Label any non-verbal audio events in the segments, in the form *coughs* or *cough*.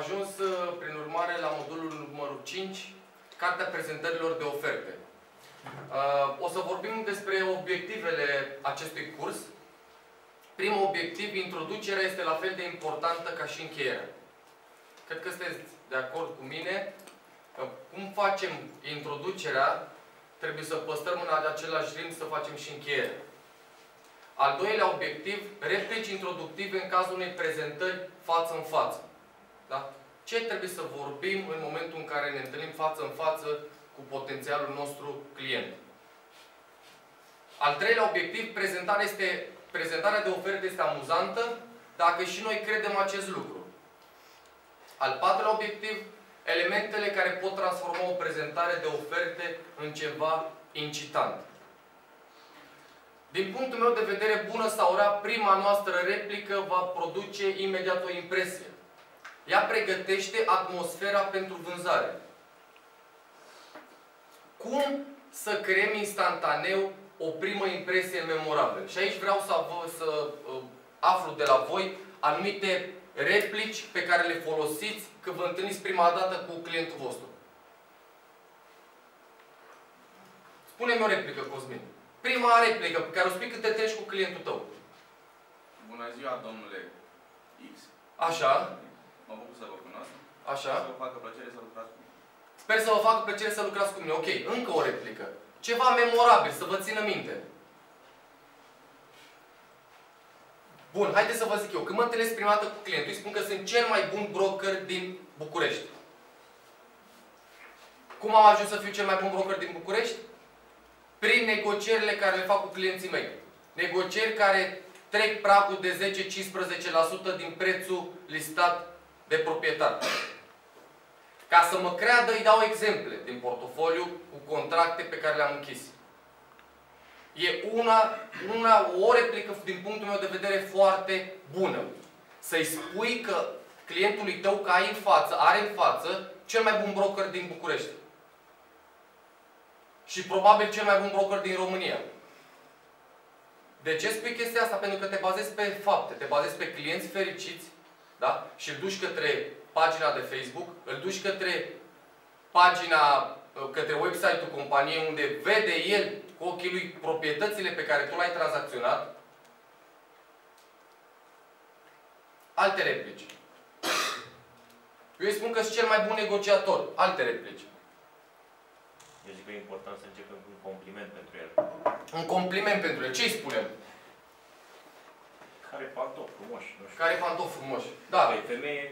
ajuns, uh, prin urmare, la modulul numărul 5, Cartea prezentărilor de oferte. Uh, o să vorbim despre obiectivele acestui curs. Primul obiectiv, introducerea, este la fel de importantă ca și încheierea. Cred că sunteți de acord cu mine. Cum facem introducerea, trebuie să păstrăm în același ritm să facem și încheierea. Al doilea obiectiv, replici introductive în cazul unei prezentări față în față. Da? Ce trebuie să vorbim în momentul în care ne întâlnim față în față cu potențialul nostru client? Al treilea obiectiv, prezentarea, este, prezentarea de ofertă este amuzantă dacă și noi credem acest lucru. Al patrulea obiectiv, elementele care pot transforma o prezentare de oferte în ceva incitant. Din punctul meu de vedere, bună sau rea, prima noastră replică va produce imediat o impresie. Ea pregătește atmosfera pentru vânzare. Cum să creăm instantaneu o primă impresie memorabilă? Și aici vreau să, vă, să uh, aflu de la voi anumite replici pe care le folosiți când vă întâlniți prima dată cu clientul vostru. Spune-mi o replică, Cosmin. Prima replică pe care o spui când te treci cu clientul tău. Bună ziua, domnule X. Așa. Mă bucur să vă cunosc. Așa. Să vă facă plăcere să lucrați cu mine. Sper să vă facă plăcere să lucrați cu mine. Ok, încă o replică. Ceva memorabil, să vă țină minte. Bun, haideți să vă zic eu. Când mă întâlnesc prima dată cu clientul, îi spun că sunt cel mai bun broker din București. Cum am ajuns să fiu cel mai bun broker din București? Prin negocierile care le fac cu clienții mei. Negocieri care trec pragul de 10-15% din prețul listat de proprietar. Ca să mă creadă, îi dau exemple din portofoliu cu contracte pe care le-am închis. E una, una, o replică, din punctul meu de vedere, foarte bună. Să-i spui că clientului tău că ai în față, are în față cel mai bun broker din București. Și probabil cel mai bun broker din România. De ce spui chestia asta? Pentru că te bazezi pe fapte, te bazezi pe clienți fericiți da? și îl duci către pagina de Facebook, îl duci către pagina, către website-ul companiei unde vede el cu ochii lui proprietățile pe care tu le-ai tranzacționat. Alte replici. Eu îi spun că sunt cel mai bun negociator. Alte replici. Eu zic că e important să începem cu un compliment pentru el. Un compliment pentru el. Ce îi spunem? Care pantofi frumoși, nu știu. Care pantofi frumoși. Da. Dacă e femeie,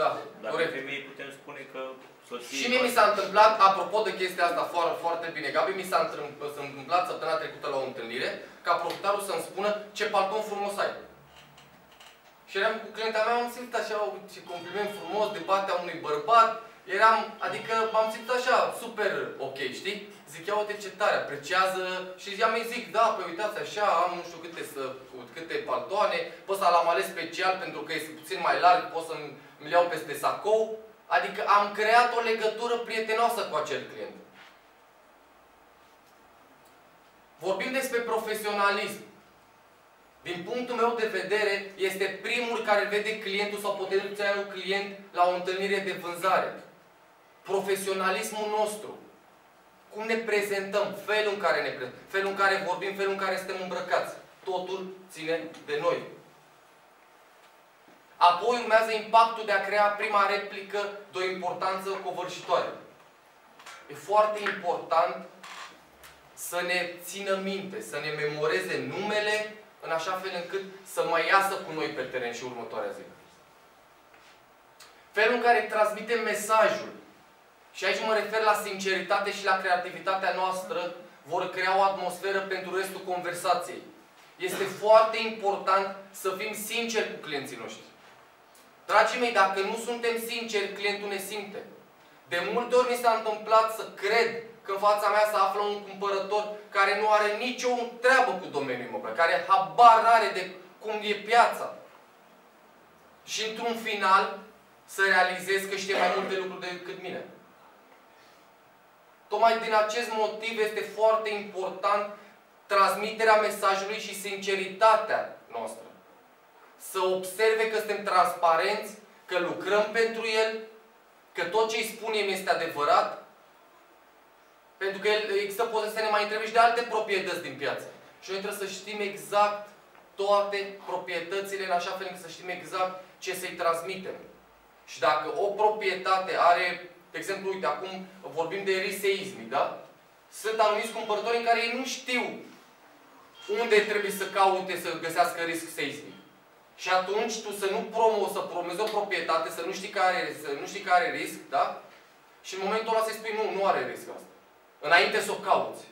Da, dacă corect. e femeie putem spune că soție... Și mie mi s-a întâmplat, apropo de chestia asta foarte, foarte bine, Gabi, mi s-a întâmplat săptămâna trecută la o întâlnire, ca proprietarul să-mi spună ce palton frumos ai. Și eram cu clienta mea, am simțit așa, "Oh, ce compliment frumos de partea unui bărbat. Eram, adică m-am simțit așa, super ok, știi? Zic, ia uite ce tare, apreciază. Și ea mi zic, da, păi uitați așa, am nu știu câte, să, câte paltoane, pe ăsta l-am ales special pentru că este puțin mai larg, pot să-mi mi iau peste sacou. Adică am creat o legătură prietenoasă cu acel client. Vorbim despre profesionalism. Din punctul meu de vedere, este primul care vede clientul sau potențialul client la o întâlnire de vânzare. Profesionalismul nostru. Cum ne prezentăm, felul în care ne prezentăm, felul în care vorbim, felul în care suntem îmbrăcați. Totul ține de noi. Apoi urmează impactul de a crea prima replică de o importanță covârșitoare. E foarte important să ne țină minte, să ne memoreze numele, în așa fel încât să mai iasă cu noi pe teren și următoarea zi. Felul în care transmitem mesajul, și aici mă refer la sinceritate și la creativitatea noastră, vor crea o atmosferă pentru restul conversației. Este foarte important să fim sinceri cu clienții noștri. Dragii mei, dacă nu suntem sinceri, clientul ne simte. De multe ori mi s-a întâmplat să cred că în fața mea se află un cumpărător care nu are nicio treabă cu domeniul imobiliar, care habar are de cum e piața. Și într-un final să realizez că știe mai multe lucruri decât mine. Tocmai din acest motiv este foarte important transmiterea mesajului și sinceritatea noastră. Să observe că suntem transparenți, că lucrăm pentru el, că tot ce îi spunem este adevărat, pentru că el, există poziția să ne mai întrebe și de alte proprietăți din piață. Și noi trebuie să știm exact toate proprietățile în așa fel încât să știm exact ce să-i transmitem. Și dacă o proprietate are, de exemplu, uite, acum vorbim de risc seismic, da? Sunt anumiți cumpărători în care ei nu știu unde trebuie să caute să găsească risc seismic. Și atunci tu să nu promo, să promezi o proprietate, să nu știi care, să nu știi care are risc, da? Și în momentul ăla să-i spui, nu, nu are risc asta. Înainte să o cauți.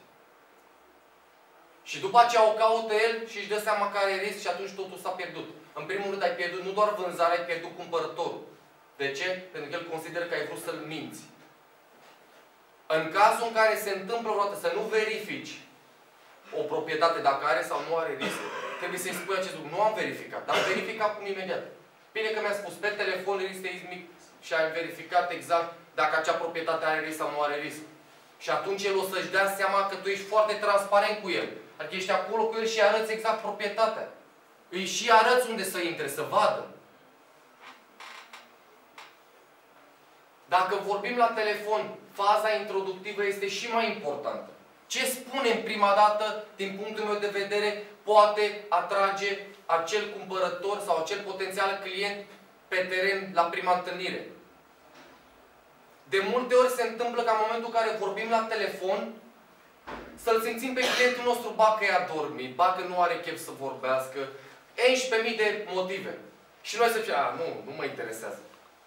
Și după aceea o caută el și își dă seama că are risc și atunci totul s-a pierdut. În primul rând ai pierdut nu doar vânzarea, ai pierdut cumpărătorul. De ce? Pentru că el consideră că ai vrut să-l minți. În cazul în care se întâmplă vreodată să nu verifici o proprietate dacă are sau nu are risc, trebuie să-i spui acest lucru. Nu am verificat, dar am verificat acum imediat. Bine că mi-a spus pe telefon risc seismic și ai verificat exact dacă acea proprietate are risc sau nu are risc. Și atunci el o să-și dea seama că tu ești foarte transparent cu el. Adică ești acolo cu el și arăți exact proprietatea. Îi și arăți unde să intre, să vadă. Dacă vorbim la telefon, faza introductivă este și mai importantă. Ce spunem prima dată, din punctul meu de vedere, poate atrage acel cumpărător sau acel potențial client pe teren la prima întâlnire. De multe ori se întâmplă ca în momentul în care vorbim la telefon, să-l simțim pe clientul nostru, ba că e adormit, ba că nu are chef să vorbească, 11.000 de motive. Și noi să zicem, a, nu, nu mă interesează.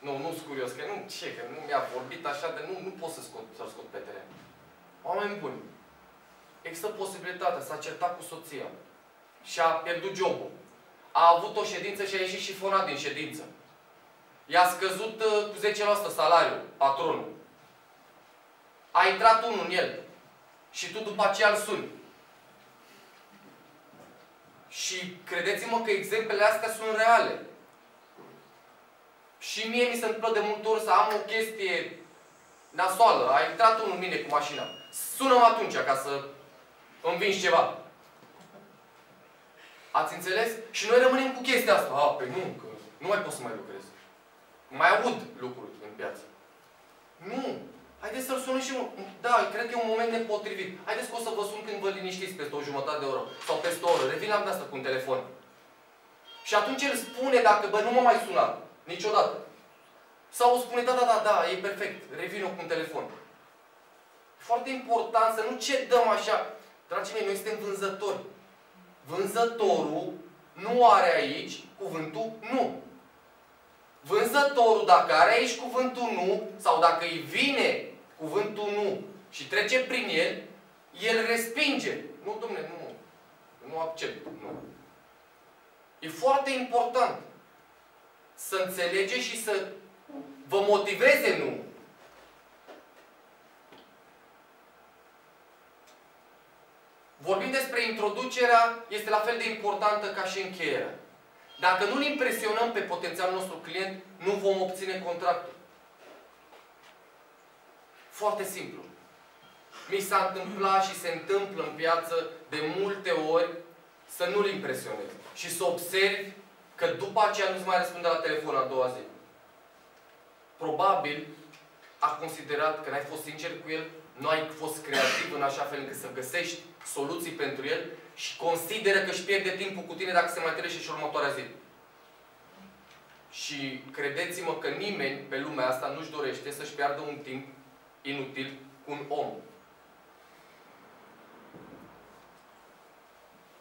Nu, nu sunt curios, că nu, ce, că nu mi-a vorbit așa de nu, nu pot să scot, să scot pe teren. Oameni buni, există posibilitatea, s-a certat cu soția și a pierdut jobul. A avut o ședință și a ieșit și fonat din ședință. I-a scăzut uh, cu 10% salariul, patronul. A intrat unul în el. Și tu după aceea îl suni. Și credeți-mă că exemplele astea sunt reale. Și mie mi se întâmplă de multe ori să am o chestie nasoală. A intrat unul în mine cu mașina. Sună-mă atunci ca să învingi ceva. Ați înțeles? Și noi rămânem cu chestia asta. A, pe nu, că nu mai pot să mai lucrez. Mai aud lucruri în piață. Nu. Haideți să-l sunăm și un... Da, cred că e un moment nepotrivit. Haideți că o să vă sun când vă liniștiți peste o jumătate de oră. Sau peste o oră. Revin la asta cu un telefon. Și atunci el spune dacă, bă, nu mă mai sunat. Niciodată. Sau spune, da, da, da, da, e perfect. Revin cu un telefon. Foarte important să nu cedăm așa. Dragii mei, noi suntem vânzători. Vânzătorul nu are aici cuvântul nu. Vânzătorul, dacă are aici cuvântul nu, sau dacă îi vine cuvântul nu și trece prin el, el respinge. Nu, domnule, nu. Nu accept. Nu. E foarte important să înțelege și să vă motiveze nu. Vorbim despre introducerea, este la fel de importantă ca și încheierea. Dacă nu-l impresionăm pe potențialul nostru client, nu vom obține contractul. Foarte simplu. Mi s-a întâmplat și se întâmplă în piață de multe ori să nu-l impresionez. Și să observi că după aceea nu-ți mai răspunde la telefon a doua zi. Probabil a considerat că n-ai fost sincer cu el, nu ai fost creativ în așa fel încât să găsești soluții pentru el și consideră că își pierde timpul cu tine dacă se mai trece și următoarea zi. Și credeți-mă că nimeni pe lumea asta nu-și dorește să-și piardă un timp inutil cu un om.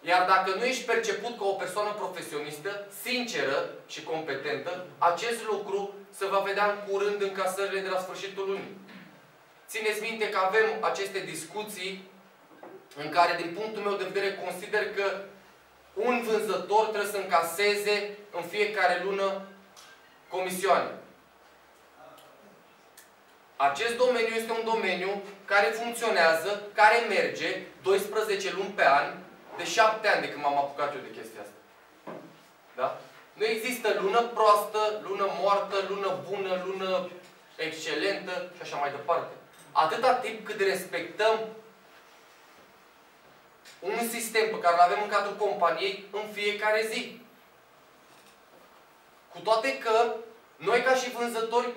Iar dacă nu ești perceput ca o persoană profesionistă, sinceră și competentă, acest lucru se va vedea în curând în casările de la sfârșitul lunii. Țineți minte că avem aceste discuții în care, din punctul meu de vedere, consider că un vânzător trebuie să încaseze în fiecare lună comisioane. Acest domeniu este un domeniu care funcționează, care merge 12 luni pe an, de 7 ani de când m-am apucat eu de chestia asta. Da? Nu există lună proastă, lună moartă, lună bună, lună excelentă și așa mai departe. Atâta timp cât respectăm un sistem pe care îl avem în cadrul companiei în fiecare zi. Cu toate că Noi ca și vânzători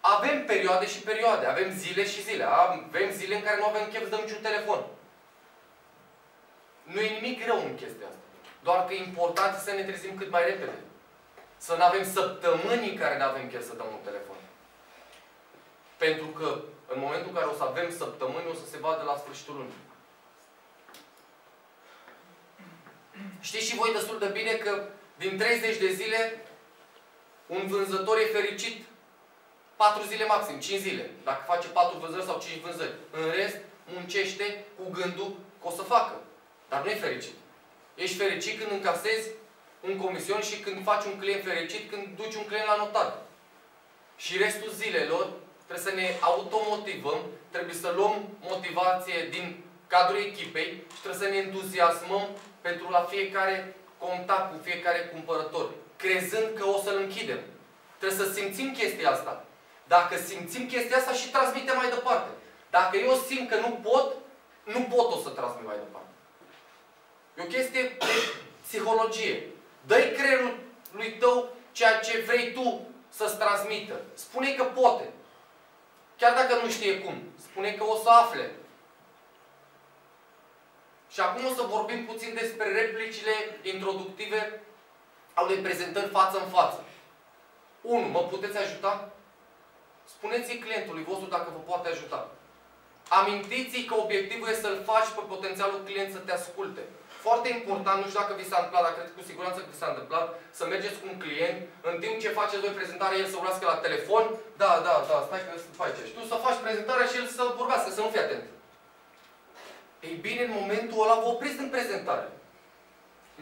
avem perioade și perioade, avem zile și zile. Avem zile în care nu avem chef să dăm niciun telefon. Nu e nimic rău în chestia asta. Doar că e important să ne trezim cât mai repede. Să nu avem săptămâni în care nu avem chef să dăm un telefon. Pentru că în momentul în care o să avem săptămâni, o să se vadă la sfârșitul lunii. Știți și voi destul de bine că din 30 de zile un vânzător e fericit 4 zile maxim, 5 zile. Dacă face 4 vânzări sau 5 vânzări. În rest, muncește cu gândul că o să facă. Dar nu e fericit. Ești fericit când încasezi un comision și când faci un client fericit, când duci un client la notar. Și restul zilelor trebuie să ne automotivăm, trebuie să luăm motivație din cadrul echipei și trebuie să ne entuziasmăm pentru la fiecare contact cu fiecare cumpărător, crezând că o să-l închidem. Trebuie să simțim chestia asta. Dacă simțim chestia asta și transmitem mai departe. Dacă eu simt că nu pot, nu pot o să transmit mai departe. E o chestie de psihologie. Dă-i creierul lui tău ceea ce vrei tu să-ți transmită. Spune că poate. Chiar dacă nu știe cum. Spune că o să afle. Și acum o să vorbim puțin despre replicile introductive a unei prezentări față în față. 1. Mă puteți ajuta? Spuneți-i clientului vostru dacă vă poate ajuta. Amintiți-i că obiectivul este să-l faci pe potențialul client să te asculte. Foarte important, nu știu dacă vi s-a întâmplat, dar cred că cu siguranță că vi s-a întâmplat, să mergeți cu un client, în timp ce faceți voi prezentare, el să vorbească la telefon, da, da, da, stai că să faci. Și tu să faci prezentarea și el să vorbească, să nu fii atent. Ei bine, în momentul ăla vă opriți din prezentare.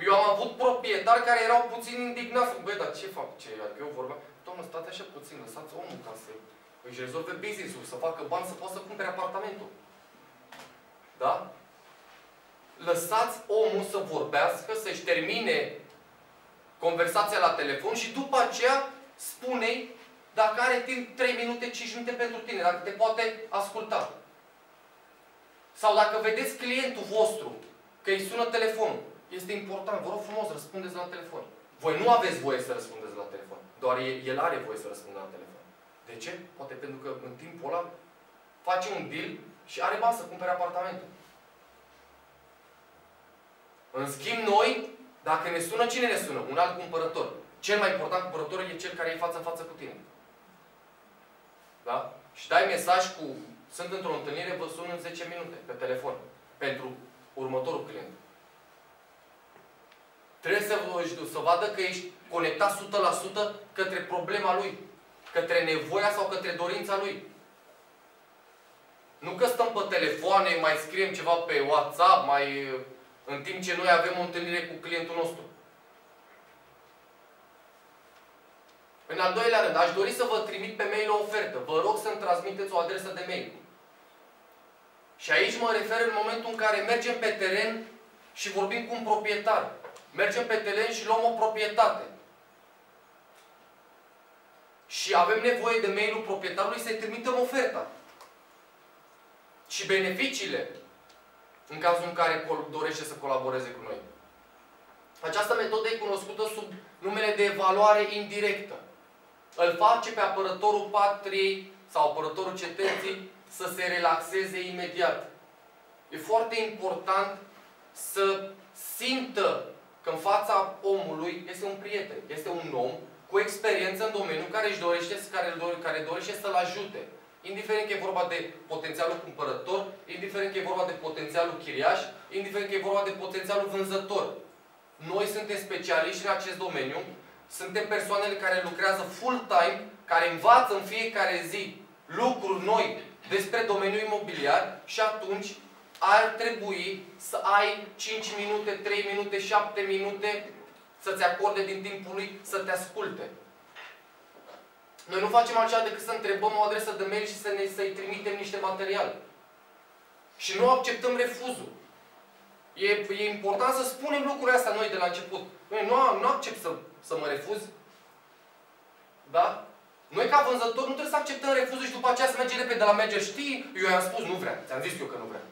Eu am avut proprietari care erau puțin indignați. Băi, dar ce fac? Ce? Adică eu vorbeam. Doamne, stați așa puțin, lăsați omul ca să își rezolve business-ul, să facă bani, să poată să cumpere apartamentul. Da? Lăsați omul să vorbească, să-și termine conversația la telefon și după aceea spune dacă are timp 3 minute, 5 minute pentru tine, dacă te poate asculta. Sau dacă vedeți clientul vostru că îi sună telefonul, este important, vă rog frumos, răspundeți la telefon. Voi nu aveți voie să răspundeți la telefon. Doar el are voie să răspundă la telefon. De ce? Poate pentru că în timpul ăla face un deal și are bani să cumpere apartamentul. În schimb, noi, dacă ne sună, cine ne sună? Un alt cumpărător. Cel mai important cumpărător e cel care e față în față cu tine. Da? Și dai mesaj cu sunt într-o întâlnire, vă sun în 10 minute pe telefon pentru următorul client. Trebuie să, să vadă că ești conectat 100% către problema lui, către nevoia sau către dorința lui. Nu că stăm pe telefoane, mai scriem ceva pe WhatsApp, mai în timp ce noi avem o întâlnire cu clientul nostru. În al doilea rând, aș dori să vă trimit pe mail o ofertă. Vă rog să-mi transmiteți o adresă de mail. Și aici mă refer în momentul în care mergem pe teren și vorbim cu un proprietar. Mergem pe teren și luăm o proprietate. Și avem nevoie de mailul proprietarului să-i trimitem oferta. Și beneficiile în cazul în care dorește să colaboreze cu noi. Această metodă e cunoscută sub numele de evaluare indirectă. Îl face pe apărătorul patriei sau apărătorul cetății să se relaxeze imediat. E foarte important să simtă că în fața omului este un prieten, este un om cu experiență în domeniu care își dorește, care, care dorește să-l ajute. Indiferent că e vorba de potențialul cumpărător, indiferent că e vorba de potențialul chiriaș, indiferent că e vorba de potențialul vânzător. Noi suntem specialiști în acest domeniu, suntem persoanele care lucrează full-time, care învață în fiecare zi lucruri noi despre domeniul imobiliar și atunci ar trebui să ai 5 minute, 3 minute, 7 minute să-ți acorde din timpul lui să te asculte. Noi nu facem altceva decât să întrebăm o adresă de mail și să ne, să-i trimitem niște materiale. Și nu acceptăm refuzul. E, e important să spunem lucrurile astea noi de la început. Noi nu, nu accept să, să mă refuz. Da? Noi ca vânzători nu trebuie să acceptăm refuzul și după aceea să mergem repede la merge. Știi? Eu i-am spus, nu vrea. Ți-am zis eu că nu vrea.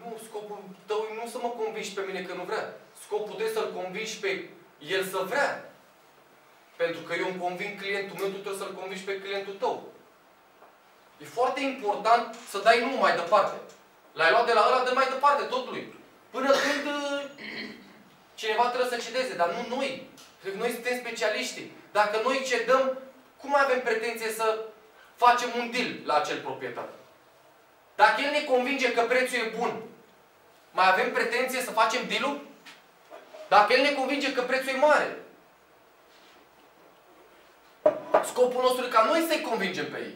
Nu, scopul tău nu să mă convingi pe mine că nu vrea. Scopul tău să-l convingi pe el să vrea. Pentru că eu îmi convin clientul meu, tu trebuie să-l convingi pe clientul tău. E foarte important să dai nu mai departe. L-ai luat de la ăla, de mai departe, totului. Până când uh, cineva trebuie să cedeze, dar nu noi. Noi suntem specialiști. Dacă noi cedăm, cum avem pretenție să facem un deal la acel proprietar? Dacă el ne convinge că prețul e bun, mai avem pretenție să facem deal-ul? Dacă el ne convinge că prețul e mare. Scopul nostru e ca noi să-i convingem pe ei.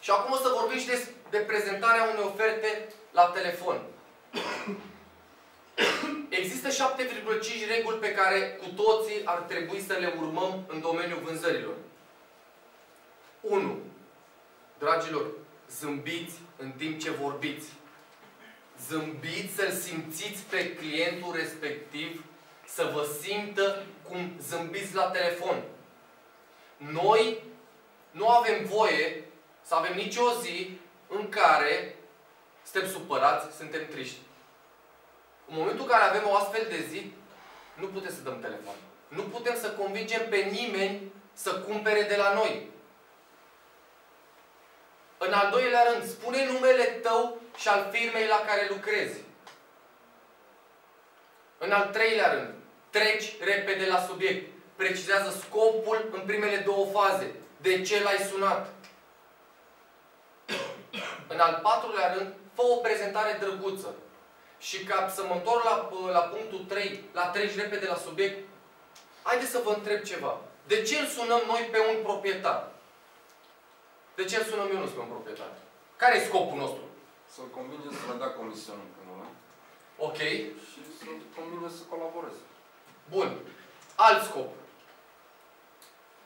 Și acum o să vorbim și de, de prezentarea unei oferte la telefon. Există 7,5 reguli pe care cu toții ar trebui să le urmăm în domeniul vânzărilor. 1. Dragilor, zâmbiți în timp ce vorbiți. Zâmbiți să-l simțiți pe clientul respectiv să vă simtă cum zâmbiți la telefon. Noi nu avem voie să avem nicio zi în care suntem supărați, suntem triști. În momentul în care avem o astfel de zi, nu putem să dăm telefon. Nu putem să convingem pe nimeni să cumpere de la noi. În al doilea rând, spune numele tău și al firmei la care lucrezi. În al treilea rând, treci repede la subiect. Precizează scopul în primele două faze. De ce l-ai sunat? *coughs* În al patrulea rând, fă o prezentare drăguță. Și ca să mă întorc la, la punctul 3, la treci repede la subiect, haideți să vă întreb ceva. De ce îl sunăm noi pe un proprietar? De ce îl sunăm eu nu pe un proprietar? Care e scopul nostru? Să-l convingem să dea comisionul pe nume. Ok. Și să-l convingem să colaboreze. Bun. Alt scop.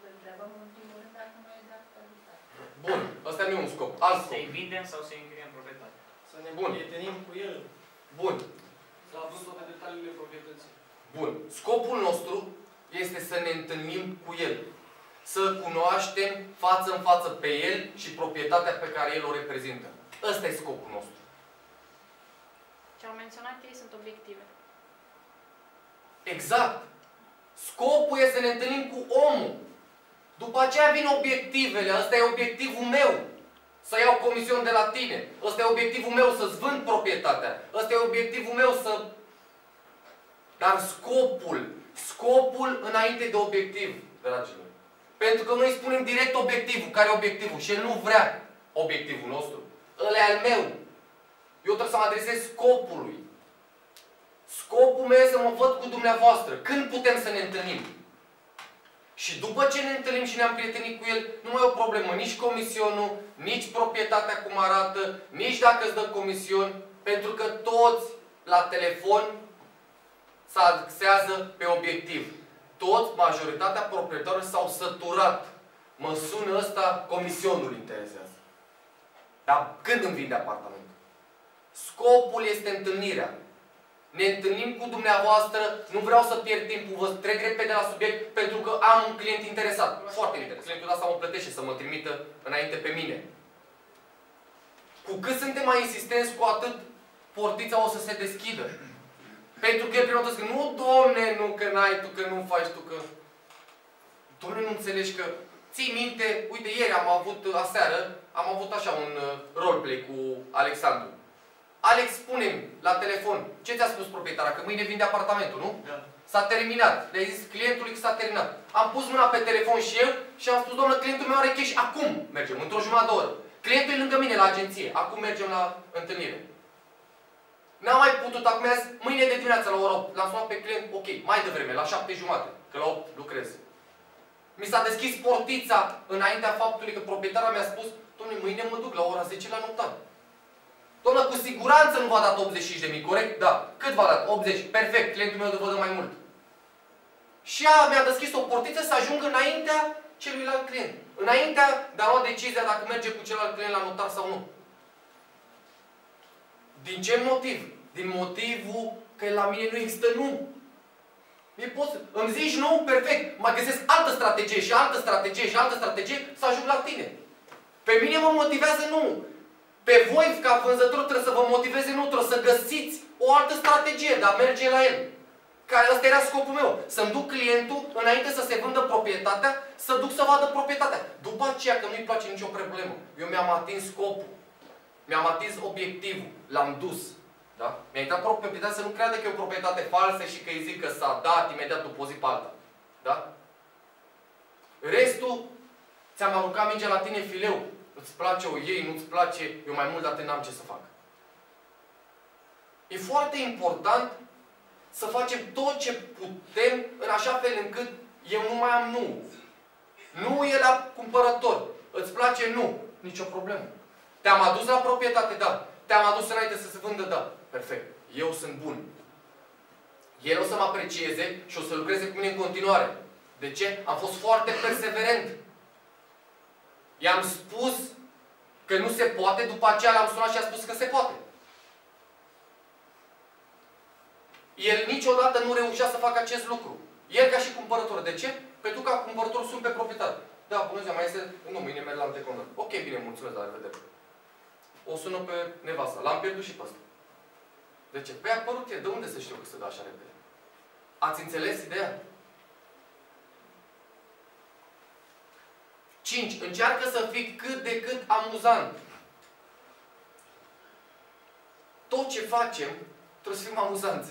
Vă întrebăm în primul rând dacă nu e de actualitate. Bun. Ăsta nu e un scop. Alt scop. Să-i vindem sau să-i încriem proprietate. Să ne Bun. prietenim cu el. Bun. Să avem toate detaliile proprietății. Bun. Scopul nostru este să ne întâlnim cu el. Să cunoaștem față în față pe el și proprietatea pe care el o reprezintă. Ăsta e scopul nostru. Ce au menționat ei sunt obiective. Exact. Scopul e să ne întâlnim cu omul. După aceea vin obiectivele. Ăsta e obiectivul meu. Să iau comision de la tine. Ăsta e obiectivul meu să-ți vând proprietatea. Ăsta e obiectivul meu să... Dar scopul, scopul înainte de obiectiv, dragilor. Pentru că noi spunem direct obiectivul. Care e obiectivul? Și el nu vrea obiectivul nostru. Ăla e al meu. Eu trebuie să mă adresez scopului. Scopul meu e să mă văd cu dumneavoastră. Când putem să ne întâlnim? Și după ce ne întâlnim și ne-am prietenit cu el, nu mai e o problemă. Nici comisionul, nici proprietatea cum arată, nici dacă îți dă comision, pentru că toți la telefon se axează pe obiectiv. Toți, majoritatea proprietarilor s-au săturat. Mă sună ăsta, comisionul interesează. Dar când îmi vinde apartamentul? Scopul este întâlnirea. Ne întâlnim cu dumneavoastră, nu vreau să pierd timpul, vă trec repede la subiect pentru că am un client interesat. Foarte interesat. Clientul ăsta mă plătește să mă trimită înainte pe mine. Cu cât suntem mai insistenți, cu atât portița o să se deschidă. Pentru că el prima dată zice, nu, domne, nu, că n-ai tu, că nu faci tu, că... Domne, nu înțelegi că... Ții minte, uite, ieri am avut, aseară, am avut așa un uh, roleplay cu Alexandru. Alex, spune la telefon, ce ți-a spus proprietara? Că mâine vinde apartamentul, nu? Da. S-a terminat. Le-ai zis clientului că s-a terminat. Am pus mâna pe telefon și eu și am spus, doamnă, clientul meu are cash. Acum mergem, într-o jumătate de oră. Clientul e lângă mine la agenție. Acum mergem la întâlnire. N-am mai putut, acum azi, mâine de dimineață la ora 8. L-am sunat pe client, ok, mai devreme, la 7 jumate, că la 8 lucrez. Mi s-a deschis portița înaintea faptului că proprietara mi-a spus, domnule, mâine mă duc la ora 10 la notar. Doamnă, cu siguranță nu v-a dat 85 de mii, corect? Da. Cât v-a dat? 80. Perfect. Clientul meu vă dă mai mult. Și ea mi-a deschis o portiță să ajungă înaintea celuilalt client. Înaintea de a lua decizia dacă merge cu celălalt client la notar sau nu. Din ce motiv? Din motivul că la mine nu există nu. Mie poți, îmi zici nu, perfect. Mă găsesc altă strategie și altă strategie și altă strategie să ajung la tine. Pe mine mă motivează nu. Pe voi, ca vânzător, trebuie să vă motiveze, nu trebuie să găsiți o altă strategie, dar merge la el. Care ăsta era scopul meu. Să-mi duc clientul, înainte să se vândă proprietatea, să duc să vadă proprietatea. După aceea, că nu-i place nicio problemă. Eu mi-am atins scopul. Mi-am atins obiectivul. L-am dus. Da? Mi-a intrat proprietatea să nu creadă că e o proprietate falsă și că îi zic că s-a dat imediat o zi pe alta. Da? Restul, ți-am aruncat mingea la tine fileu. Îți place o ei, nu-ți place, eu mai mult de n-am ce să fac. E foarte important să facem tot ce putem în așa fel încât eu nu mai am nu. Nu e la cumpărător. Îți place? Nu. Nicio problemă. Te-am adus la proprietate? Da. Te-am adus înainte să se vândă? Da. Perfect. Eu sunt bun. El o să mă aprecieze și o să lucreze cu mine în continuare. De ce? Am fost foarte perseverent. I-am spus că nu se poate, după aceea l-am sunat și a spus că se poate. El niciodată nu reușea să facă acest lucru. El ca și cumpărător. De ce? Pentru că ca cumpărător sunt pe proprietate. Da, bună ziua, mai este... Nu, mâine merg la antecondă. Ok, bine, mulțumesc, la revedere. O sună pe nevasta. L-am pierdut și pe ăsta. De ce? Păi a apărut el. De unde să știu că se dă așa repede? Ați înțeles ideea? 5. Încearcă să fii cât de cât amuzant. Tot ce facem trebuie să fim amuzanți.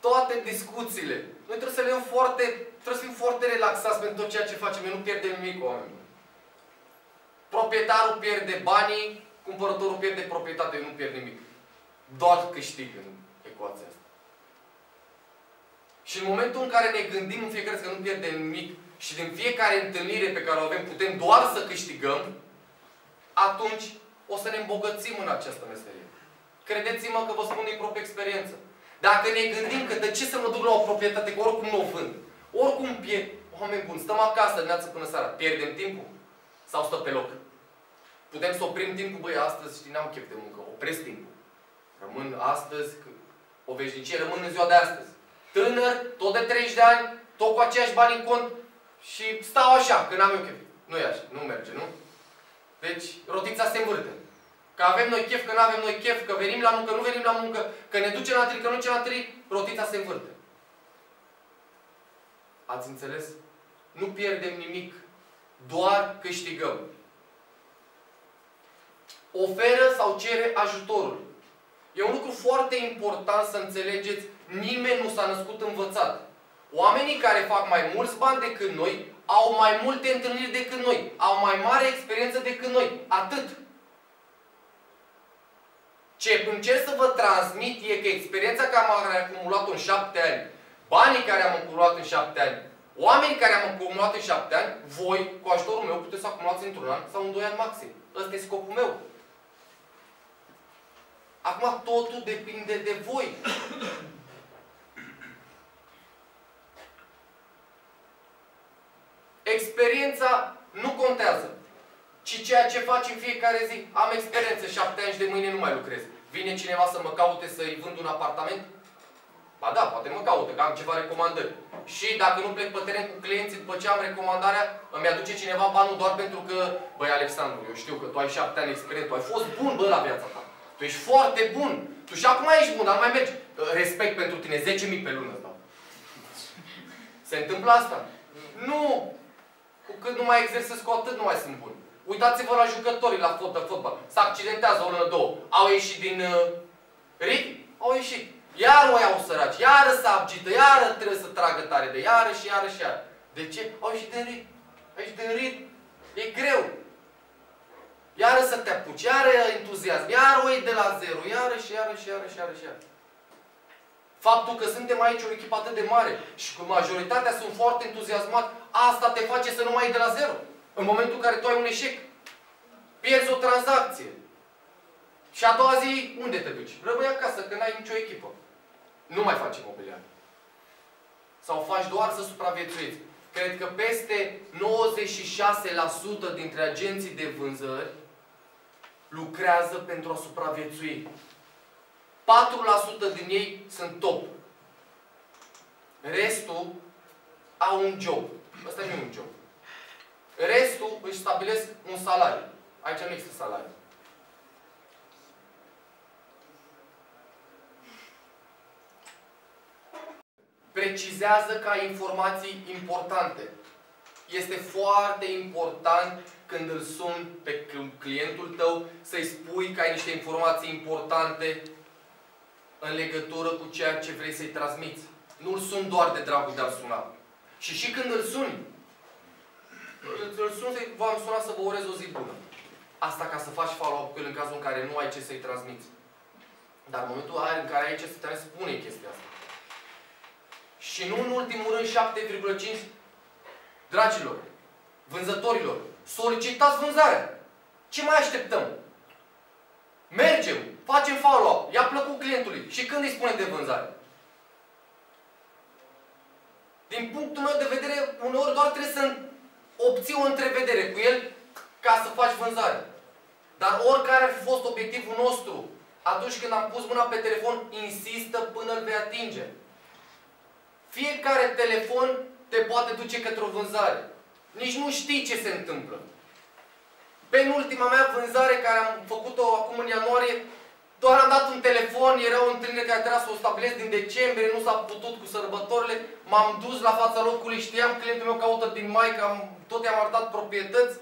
Toate discuțiile. Noi trebuie să le iau foarte, trebuie să fim foarte relaxați pentru tot ceea ce facem. Noi nu pierdem nimic, oameni. Proprietarul pierde banii, cumpărătorul pierde proprietatea, eu nu pierd nimic. Doar câștig în ecuația asta. Și în momentul în care ne gândim în fiecare zi că nu pierdem nimic și din fiecare întâlnire pe care o avem putem doar să câștigăm, atunci o să ne îmbogățim în această meserie. Credeți-mă că vă spun din proprie experiență. Dacă ne gândim că de ce să mă duc la o proprietate, că oricum nu o vând, oricum pierd, oameni buni, stăm acasă dimineața până seara, pierdem timpul? Sau stă pe loc? Putem să oprim timpul, băi, astăzi știi, n-am chef de muncă, opresc timpul. Rămân astăzi, o veșnicie rămân în ziua de astăzi. Tânăr, tot de 30 de ani, tot cu aceiași bani în cont și stau așa, că n-am eu chef. Nu e așa, nu merge, nu? Deci, rotița se învârte. Că avem noi chef, că nu avem noi chef, că venim la muncă, nu venim la muncă, că ne duce la tri, că nu duce la tri, rotița se învârte. Ați înțeles? Nu pierdem nimic. Doar câștigăm. Oferă sau cere ajutorul. E un lucru foarte important să înțelegeți. Nimeni nu s-a născut învățat. Oamenii care fac mai mulți bani decât noi au mai multe întâlniri decât noi. Au mai mare experiență decât noi. Atât. Ce încerc să vă transmit e că experiența care am acumulat în șapte ani, banii care am acumulat în șapte ani, oamenii care am acumulat în șapte ani, voi, cu ajutorul meu, puteți să acumulați într-un an sau în doi ani maxim. Ăsta e scopul meu. Acum totul depinde de voi. Experiența nu contează. Ci ceea ce faci în fiecare zi. Am experiență, șapte ani și de mâine nu mai lucrez. Vine cineva să mă caute să-i vând un apartament? Ba da, poate mă caută, că am ceva recomandări. Și dacă nu plec pe teren cu clienții după ce am recomandarea, îmi aduce cineva banul doar pentru că, băi Alexandru, eu știu că tu ai șapte ani experiență, tu ai fost bun, bă, la viața ta. Tu ești foarte bun. Tu și acum ești bun, dar nu mai mergi. Respect pentru tine, 10.000 pe lună îți dau. Se întâmplă asta? Nu! Cu cât nu mai exersez, cu atât nu mai sunt bun. Uitați-vă la jucătorii la fotbal. fotbal. Se accidentează o lună, două. Au ieșit din uh, rig? Au ieșit. Iar o iau săraci, iară se agită, iară trebuie să tragă tare de iară și iară și iară. De ce? Au ieșit din rig. Au ieșit din rig. E greu. Iară să te apuci, iară entuziasm, iară o iei de la zero, iară și iară și iară și iară și iară. Faptul că suntem aici o echipă atât de mare și că majoritatea sunt foarte entuziasmat, asta te face să nu mai iei de la zero. În momentul în care tu ai un eșec, pierzi o tranzacție. Și a doua zi, unde te duci? Rămâi acasă, că n-ai nicio echipă. Nu mai faci imobiliar. Sau faci doar să supraviețuiți. Cred că peste 96% dintre agenții de vânzări lucrează pentru a supraviețui. 4% din ei sunt top. Restul au un job. Ăsta nu e un job. Restul își stabilesc un salariu. Aici nu există salariu. precizează ca informații importante. Este foarte important când îl suni pe clientul tău să-i spui că ai niște informații importante în legătură cu ceea ce vrei să-i transmiți. Nu îl sun doar de dragul de a suna. Și și când îl suni, îl sun să v-am sunat să vă urez o zi bună. Asta ca să faci follow-up cu el în cazul în care nu ai ce să-i transmiți. Dar în momentul în care ai ce să te spune chestia asta. Și nu în ultimul rând 7,5 dragilor, vânzătorilor, solicitați vânzarea. Ce mai așteptăm? Mergem, facem follow-up, i-a plăcut clientului. Și când îi spunem de vânzare? Din punctul meu de vedere, uneori doar trebuie să obții o întrevedere cu el ca să faci vânzare. Dar oricare ar fi fost obiectivul nostru, atunci când am pus mâna pe telefon, insistă până îl vei atinge. Fiecare telefon te poate duce către o vânzare. Nici nu știi ce se întâmplă. Penultima mea vânzare care am făcut-o acum în ianuarie, doar am dat un telefon, era o întâlnire care trebuia să o stabilesc din decembrie, nu s-a putut cu sărbătorile, m-am dus la fața locului, știam clientul meu caută din mai, că am, tot i-am arătat proprietăți,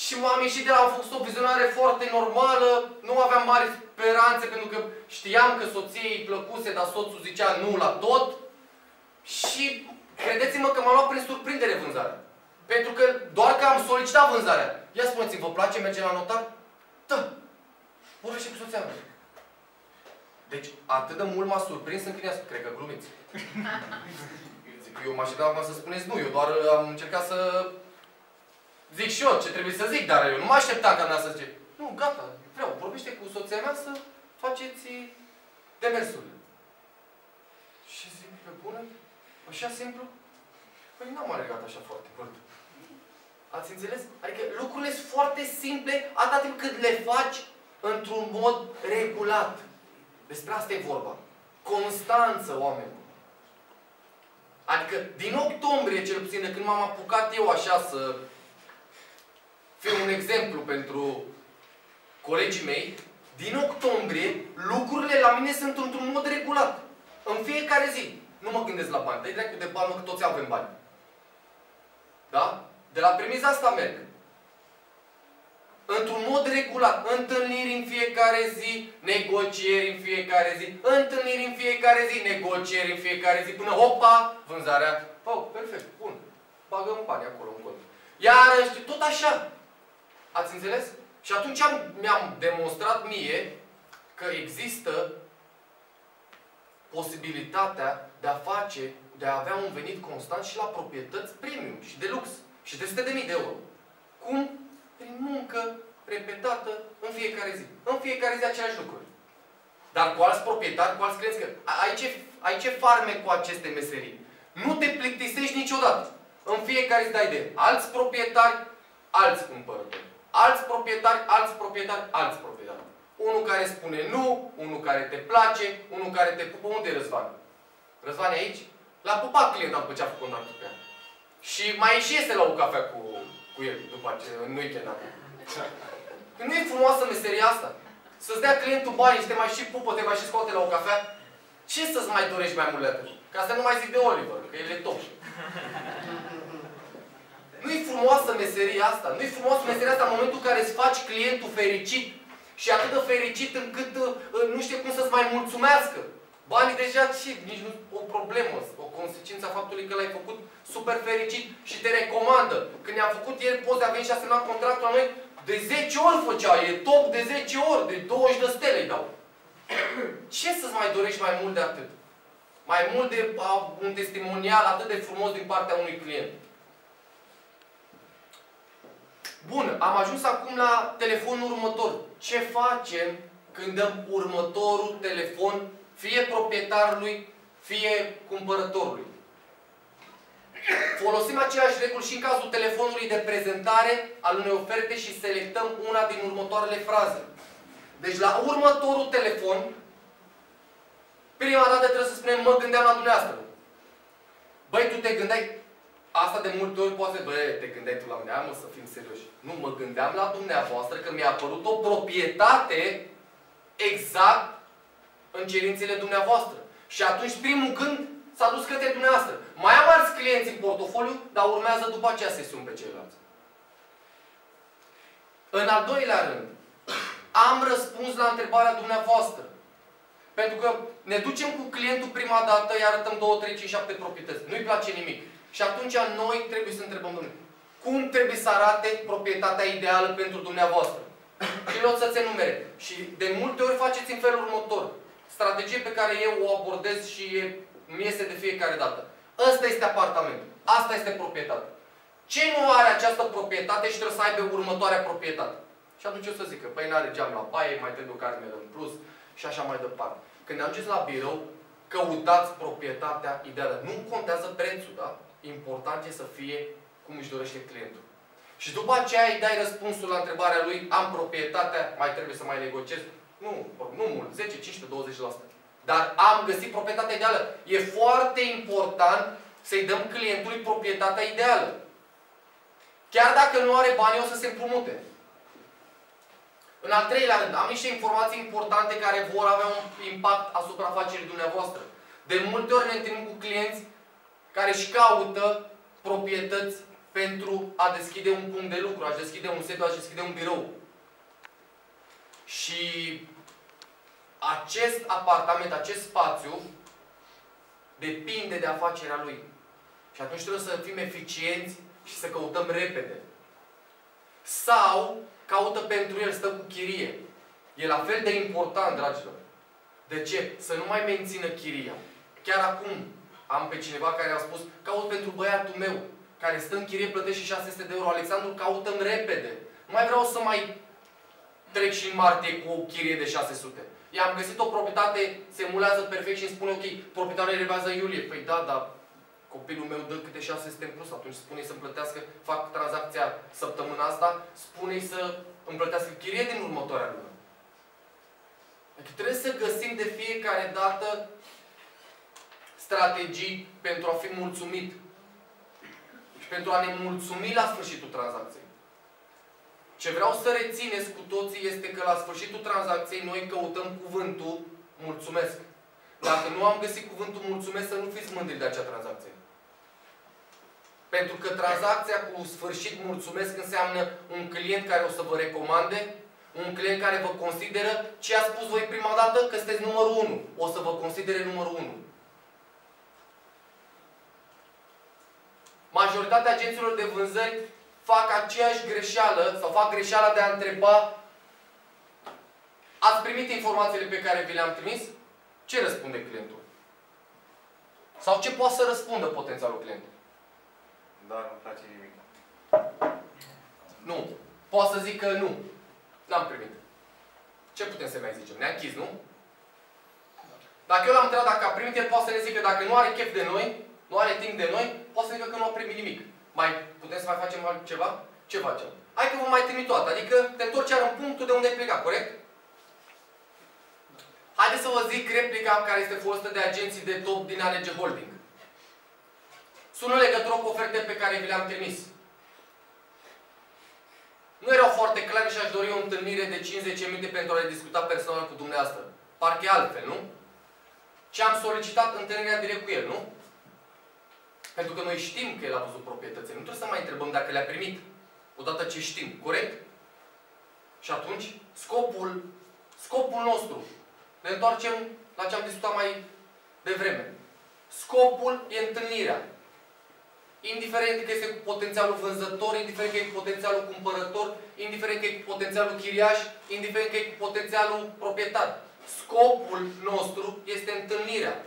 și m-am ieșit de la, am făcut o vizionare foarte normală, nu aveam mari speranțe pentru că știam că soției îi plăcuse, dar soțul zicea nu la tot. Și credeți-mă că m-a luat prin surprindere vânzarea. Pentru că doar că am solicitat vânzarea. Ia spuneți-mi, vă place merge la notar? Da. Vorbește cu soția mea. Deci, atât de mult m-a surprins încât i cred că glumiți. Zic, eu m-aș să spuneți nu, eu doar am încercat să zic și eu ce trebuie să zic, dar eu nu mă așteptam ca mea să zice, nu, gata, vreau, vorbește cu soția mea să faceți demersurile. Și zic, pe bună? Așa simplu? Păi n-am alergat așa foarte mult. Ați înțeles? Adică lucrurile sunt foarte simple atât timp cât le faci într-un mod regulat. Despre asta e vorba. Constanță, oameni. Adică din octombrie, cel puțin, de când m-am apucat eu așa să fiu un exemplu pentru colegii mei, din octombrie, lucrurile la mine sunt într-un mod regulat. În fiecare zi. Nu mă gândesc la bani. Dai dracu de bani, că toți avem bani. Da? De la premiza asta merg. Într-un mod regulat. Întâlniri în fiecare zi, negocieri în fiecare zi, întâlniri în fiecare zi, negocieri în fiecare zi, până hopa, vânzarea. Oh, perfect, bun. Bagăm bani acolo în cont. Iar tot așa. Ați înțeles? Și atunci mi-am demonstrat mie că există posibilitatea de a face, de a avea un venit constant și la proprietăți premium și de lux și de 100.000 de euro. Cum? Prin muncă repetată în fiecare zi. În fiecare zi aceleași lucruri. Dar cu alți proprietari, cu alți clienți, că ai ce, ai ce farme cu aceste meserii. Nu te plictisești niciodată. În fiecare zi dai de alți proprietari, alți cumpărători. Alți proprietari, alți proprietari, alți proprietari. Unul care spune nu, unul care te place, unul care te pupă. Unde e Răzvan? Răzvan e aici? L-a pupat clientul după ce a făcut contractul pe ea. Și mai și este la o cafea cu, cu el după ce, în weekend acum. Nu e frumoasă meseria asta? Să-ți dea clientul bani și te mai și pupă, te mai și scoate la o cafea? Ce să-ți mai dorești mai mult de atât? Ca să nu mai zic de Oliver, că el e top. Nu-i frumoasă meseria asta. Nu-i frumoasă meseria asta în momentul în care îți faci clientul fericit și atât de fericit încât uh, nu știe cum să-ți mai mulțumească. Banii deja și nici nu o problemă, o consecință a faptului că l-ai făcut super fericit și te recomandă. Când i-a făcut el poze, a venit și a semnat contractul la noi, de 10 ori făcea, e top de 10 ori, de 20 de stele îi dau. *clears throat* Ce să-ți mai dorești mai mult de atât? Mai mult de a, un testimonial atât de frumos din partea unui client. Bun, am ajuns acum la telefonul următor. Ce facem când dăm următorul telefon fie proprietarului, fie cumpărătorului? Folosim aceleași reguli și în cazul telefonului de prezentare al unei oferte și selectăm una din următoarele fraze. Deci la următorul telefon, prima dată trebuie să spunem, mă gândeam la dumneavoastră. Băi, tu te gândeai, Asta de multe ori poate, bă, te gândeai tu la mine, mă, să fim serioși. Nu, mă gândeam la dumneavoastră că mi-a apărut o proprietate exact în cerințele dumneavoastră. Și atunci primul gând s-a dus către dumneavoastră. Mai am alți clienți în portofoliu, dar urmează după aceea sesiuni pe ceilalți. În al doilea rând, am răspuns la întrebarea dumneavoastră. Pentru că ne ducem cu clientul prima dată, îi arătăm 2, 3, 5, 7 proprietăți. Nu-i place nimic. Și atunci noi trebuie să întrebăm, domnule, cum trebuie să arate proprietatea ideală pentru dumneavoastră? Și nu să-ți enumere. Și de multe ori faceți în felul următor. Strategie pe care eu o abordez și e, mi iese de fiecare dată. Ăsta este apartamentul. Asta este proprietatea. Ce nu are această proprietate și trebuie să aibă următoarea proprietate? Și atunci eu să zic că, păi n-are geam la baie, mai trebuie o cameră în plus și așa mai departe. Când ajungeți la birou, căutați proprietatea ideală. Nu contează prețul, da? Important e să fie cum își dorește clientul. Și după aceea îi dai răspunsul la întrebarea lui, am proprietatea, mai trebuie să mai negociez. Nu, nu mult, 10, 15, 20%. Dar am găsit proprietatea ideală. E foarte important să-i dăm clientului proprietatea ideală. Chiar dacă nu are bani, o să se împrumute. În al treilea rând, am niște informații importante care vor avea un impact asupra afacerii dumneavoastră. De multe ori ne întâlnim cu clienți care își caută proprietăți pentru a deschide un punct de lucru, a deschide un set, a deschide un birou. Și acest apartament, acest spațiu, depinde de afacerea lui. Și atunci trebuie să fim eficienți și să căutăm repede. Sau caută pentru el, stă cu chirie. E la fel de important, dragilor. De ce? Să nu mai mențină chiria. Chiar acum am pe cineva care a spus, caut pentru băiatul meu, care stă în chirie, plătește 600 de euro. Alexandru, cautăm repede. Nu mai vreau să mai trec și în martie cu o chirie de 600. I-am găsit o proprietate, se mulează perfect și îmi spune, ok, proprietarul elevează în iulie. Păi da, dar copilul meu dă câte 600 în plus, atunci spune să-mi plătească, fac tranzacția săptămâna asta, spune să îmi plătească chirie din următoarea lună. Adică trebuie să găsim de fiecare dată strategii pentru a fi mulțumit și pentru a ne mulțumi la sfârșitul tranzacției. Ce vreau să rețineți cu toții este că la sfârșitul tranzacției noi căutăm cuvântul mulțumesc. Dacă nu am găsit cuvântul mulțumesc, să nu fiți mândri de acea tranzacție. Pentru că tranzacția cu sfârșit mulțumesc înseamnă un client care o să vă recomande, un client care vă consideră ce a spus voi prima dată că sunteți numărul 1. O să vă considere numărul 1. Majoritatea agenților de vânzări fac aceeași greșeală sau fac greșeala de a întreba Ați primit informațiile pe care vi le-am trimis? Ce răspunde clientul? Sau ce poate să răspundă potențialul client? Dar nu place nimic. Nu. Poate să zic că nu. N-am primit. Ce putem să mai zicem? Ne-a închis, nu? Dacă eu l-am întrebat dacă a primit, el poate să ne zică dacă nu are chef de noi, nu are timp de noi, poate să zică că nu a primit nimic. Mai putem să mai facem altceva? Ce facem? Hai că vă mai trimit toată. Adică te întorci în punctul de unde ai plecat, corect? Haideți să vă zic replica care este folosită de agenții de top din ANG Holding. Sună legătură cu oferte pe care vi le-am trimis. Nu erau foarte clare și aș dori o întâlnire de 50 minute pentru a le discuta personal cu dumneavoastră. Parcă altfel, nu? Și am solicitat întâlnirea direct cu el, nu? Pentru că noi știm că el a văzut proprietățile. Nu trebuie să mai întrebăm dacă le-a primit. Odată ce știm. Corect? Și atunci, scopul, scopul nostru ne întoarcem la ce am discutat mai devreme. Scopul e întâlnirea. Indiferent că este cu potențialul vânzător, indiferent că e cu potențialul cumpărător, indiferent că e cu potențialul chiriaș, indiferent că e cu potențialul proprietar. Scopul nostru este întâlnirea.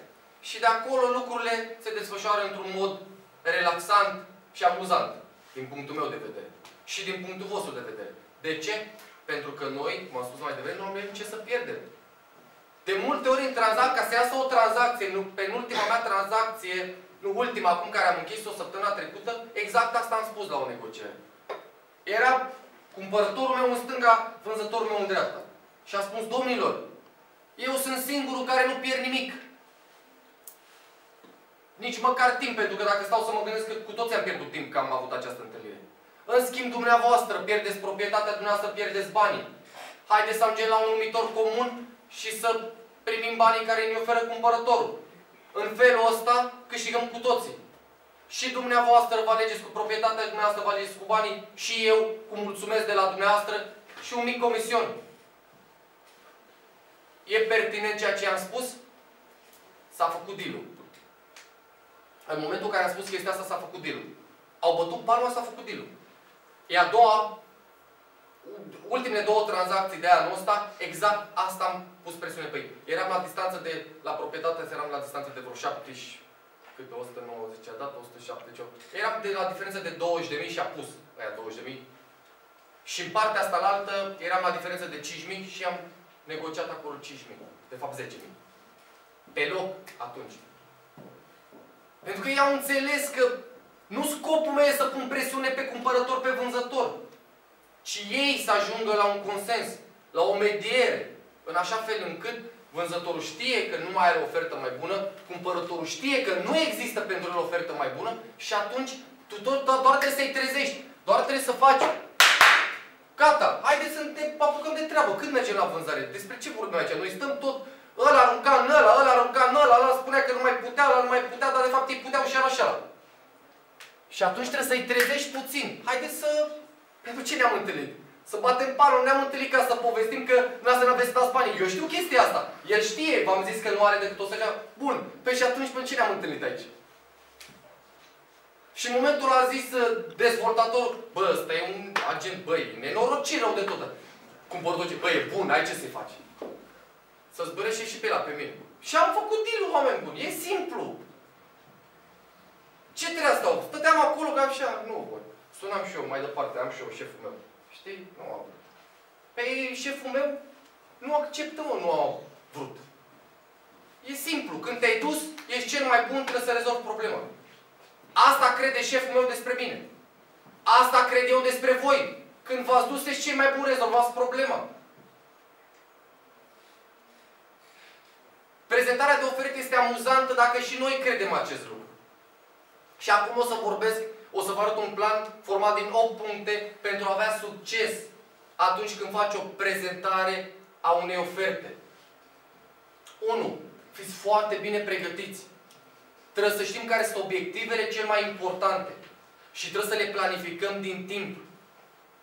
Și de acolo lucrurile se desfășoară într-un mod relaxant și amuzant, din punctul meu de vedere. Și din punctul vostru de vedere. De ce? Pentru că noi, cum am spus mai devreme, nu avem ce să pierdem. De multe ori în tranzacție, ca să iasă o tranzacție, penultima mea tranzacție, nu ultima, acum care am închis-o săptămâna trecută, exact asta am spus la o negociere. Era cumpărătorul meu în stânga, vânzătorul meu în dreapta. Și am spus, domnilor, eu sunt singurul care nu pierd nimic. Nici măcar timp, pentru că dacă stau să mă gândesc că cu toți am pierdut timp că am avut această întâlnire. În schimb, dumneavoastră pierdeți proprietatea, dumneavoastră pierdeți banii. Haideți să ajungem la un numitor comun și să primim banii care ne oferă cumpărătorul. În felul ăsta câștigăm cu toții. Și dumneavoastră vă alegeți cu proprietatea, dumneavoastră vă alegeți cu banii, și eu cu mulțumesc de la dumneavoastră și un mic comision. E pertinent ceea ce am spus? S-a făcut deal -ul. În momentul în care am spus chestia asta, s-a făcut deal -ul. Au bătut palma, s-a făcut deal -ul. E a doua, ultimele două tranzacții de anul ăsta, exact asta am pus presiune pe ei. Eram la distanță de, la proprietate, eram la distanță de vreo 70, cât 190 a dat, 178. Eram de la diferență de 20.000 și a pus aia 20.000. Și în partea asta la altă, eram la diferență de 5.000 și am negociat acolo 5.000. De fapt 10.000. Pe loc atunci. Pentru că ei au înțeles că nu scopul meu e să pun presiune pe cumpărător, pe vânzător. Ci ei să ajungă la un consens, la o mediere, în așa fel încât vânzătorul știe că nu mai are ofertă mai bună, cumpărătorul știe că nu există pentru el ofertă mai bună și atunci tu tot, doar trebuie să-i trezești. Doar trebuie să faci. Gata, haideți să ne apucăm de treabă. Când mergem la vânzare? Despre ce vorbim aici? Noi stăm tot Ăla arunca în ăla, ăla arunca în ăla, ăla spunea că nu mai putea, ăla nu mai putea, dar de fapt ei puteau și era așa. Și atunci trebuie să-i trezești puțin. Haideți să... Pentru ce ne-am întâlnit? Să batem palul, ne-am întâlnit ca să povestim că nu nu aveți dați banii. Eu știu chestia asta. El știe, v-am zis că nu are decât o să Bun. Păi și atunci pentru ce ne-am întâlnit aici? Și în momentul a zis uh, dezvoltator, bă, ăsta e un agent, băi, nenorocit rău de tot. Cumpărător, băi, e bun, ai ce să-i faci? Să zbărește și pe la pe mine. Și am făcut deal oameni buni. E simplu. Ce trebuia să dau? Stăteam acolo ca așa. Nu, bă. Sunam și eu mai departe. Am și eu șeful meu. Știi? Nu am vrut. Pe șeful meu nu acceptă, mă, nu au vrut. E simplu. Când te-ai dus, ești cel mai bun, trebuie să rezolvi problema. Asta crede șeful meu despre mine. Asta cred eu despre voi. Când v-ați dus, ești cel mai bun, rezolvați problema. Prezentarea de oferte este amuzantă dacă și noi credem acest lucru. Și acum o să vorbesc, o să vă arăt un plan format din 8 puncte pentru a avea succes atunci când faci o prezentare a unei oferte. 1. Fiți foarte bine pregătiți. Trebuie să știm care sunt obiectivele cel mai importante. Și trebuie să le planificăm din timp.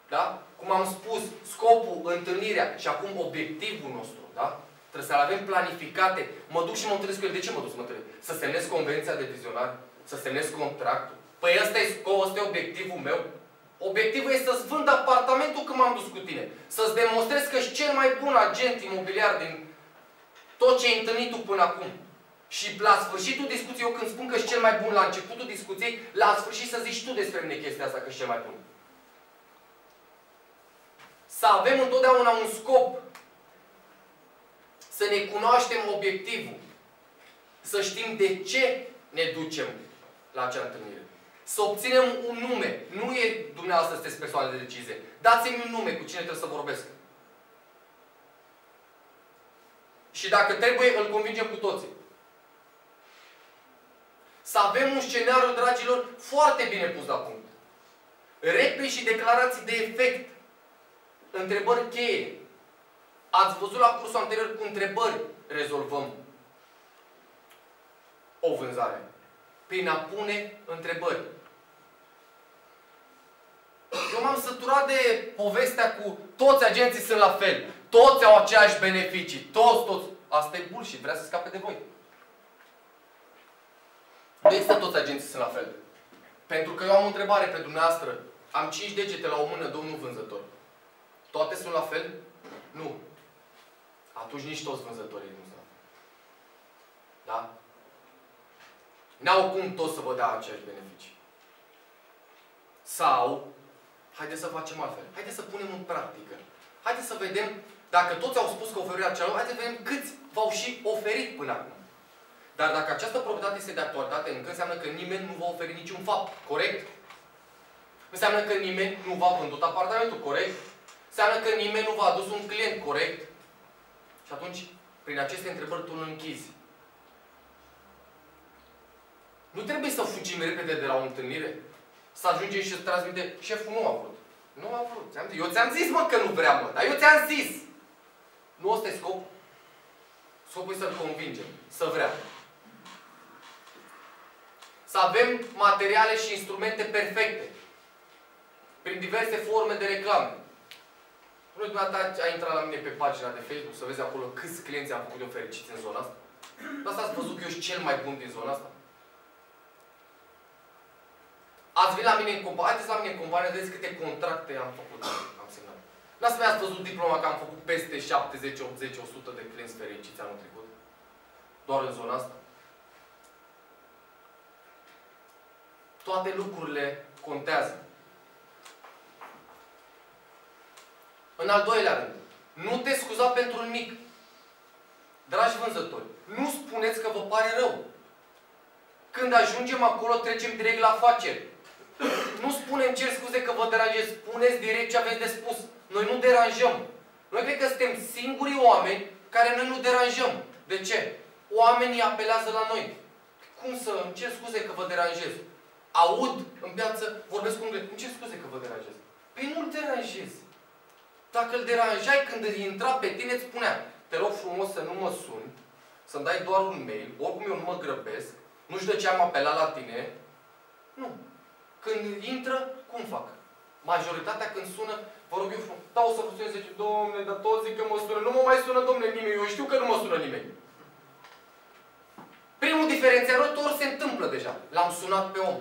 Da? Cum am spus, scopul, întâlnirea și acum obiectivul nostru. Da? Trebuie să le avem planificate. Mă duc și mă întâlnesc cu el. De ce mă duc să mă întâlnesc? Să semnez convenția de vizionare? Să semnez contractul? Păi ăsta e, ăsta e obiectivul meu. Obiectivul este să-ți vând apartamentul când m-am dus cu tine. Să-ți demonstrez că ești cel mai bun agent imobiliar din tot ce ai întâlnit tu până acum. Și la sfârșitul discuției, eu când spun că ești cel mai bun la începutul discuției, la sfârșit să zici tu despre mine chestia asta că ești cel mai bun. Să avem întotdeauna un scop să ne cunoaștem obiectivul. Să știm de ce ne ducem la acea întâlnire. Să obținem un nume. Nu e dumneavoastră sunteți persoane de decizie. Dați-mi un nume cu cine trebuie să vorbesc. Și dacă trebuie, îl convingem cu toții. Să avem un scenariu, dragilor, foarte bine pus la punct. Repli și declarații de efect. Întrebări cheie. Ați văzut la cursul anterior cu întrebări rezolvăm o vânzare. Prin a pune întrebări. Eu m-am săturat de povestea cu toți agenții sunt la fel. Toți au aceeași beneficii. Toți, toți. Asta e bullshit. Vrea să scape de voi. Nu există toți agenții sunt la fel. Pentru că eu am o întrebare pe dumneavoastră. Am 5 degete la o mână, domnul vânzător. Toate sunt la fel? Nu atunci nici toți vânzătorii nu sunt. Da? N-au cum toți să vă dea aceeași beneficii. Sau, haideți să facem altfel. Haideți să punem în practică. Haideți să vedem, dacă toți au spus că oferirea celor, haideți să vedem câți v-au și oferit până acum. Dar dacă această proprietate este de actualitate, încă înseamnă că nimeni nu va oferi niciun fapt. Corect? Înseamnă că nimeni nu v-a vândut apartamentul. Corect? Înseamnă că nimeni nu v-a adus un client. Corect? Și atunci, prin aceste întrebări, tu îl închizi. Nu trebuie să fugim repede de la o întâlnire. Să ajungem și să transmite, șeful nu a vrut. Nu a vrut. Eu ți-am zis, mă, că nu vrea, mă. Dar eu ți-am zis. Nu ăsta e scopul. Scopul e să-l convingem. Să vrea. Să avem materiale și instrumente perfecte. Prin diverse forme de reclame. Nu dumneavoastră ai intrat la mine pe pagina de Facebook să vezi acolo câți clienți am făcut eu fericiți în zona asta? Dar asta ați văzut că eu sunt cel mai bun din zona asta? Ați venit la mine în companie, haideți la mine în companie, vedeți câte contracte am făcut, am semnat. N-ați mai ați văzut diploma că am făcut peste 70, 80, 100 de clienți fericiți anul trecut? Doar în zona asta? Toate lucrurile contează. În al doilea rând, nu te scuza pentru nimic. Dragi vânzători, nu spuneți că vă pare rău. Când ajungem acolo, trecem direct la afaceri. Nu spunem cer scuze că vă deranjez. Spuneți direct ce aveți de spus. Noi nu deranjăm. Noi cred că suntem singurii oameni care noi nu deranjăm. De ce? Oamenii apelează la noi. Cum să îmi cer scuze că vă deranjez? Aud în piață, vorbesc cu unul, îmi cer scuze că vă deranjez. Păi nu-l deranjez. Dacă îl deranjai când îi intra pe tine, îți spunea, te rog frumos să nu mă suni, să-mi dai doar un mail, oricum eu nu mă grăbesc, nu știu de ce am apelat la tine. Nu. Când intră, cum fac? Majoritatea când sună, vă rog eu frumos, da, o să vă sună, zice, domne, dar toți zic că mă sună, nu mă mai sună, domne, nimeni, eu știu că nu mă sună nimeni. Primul diferențiator se întâmplă deja. L-am sunat pe om.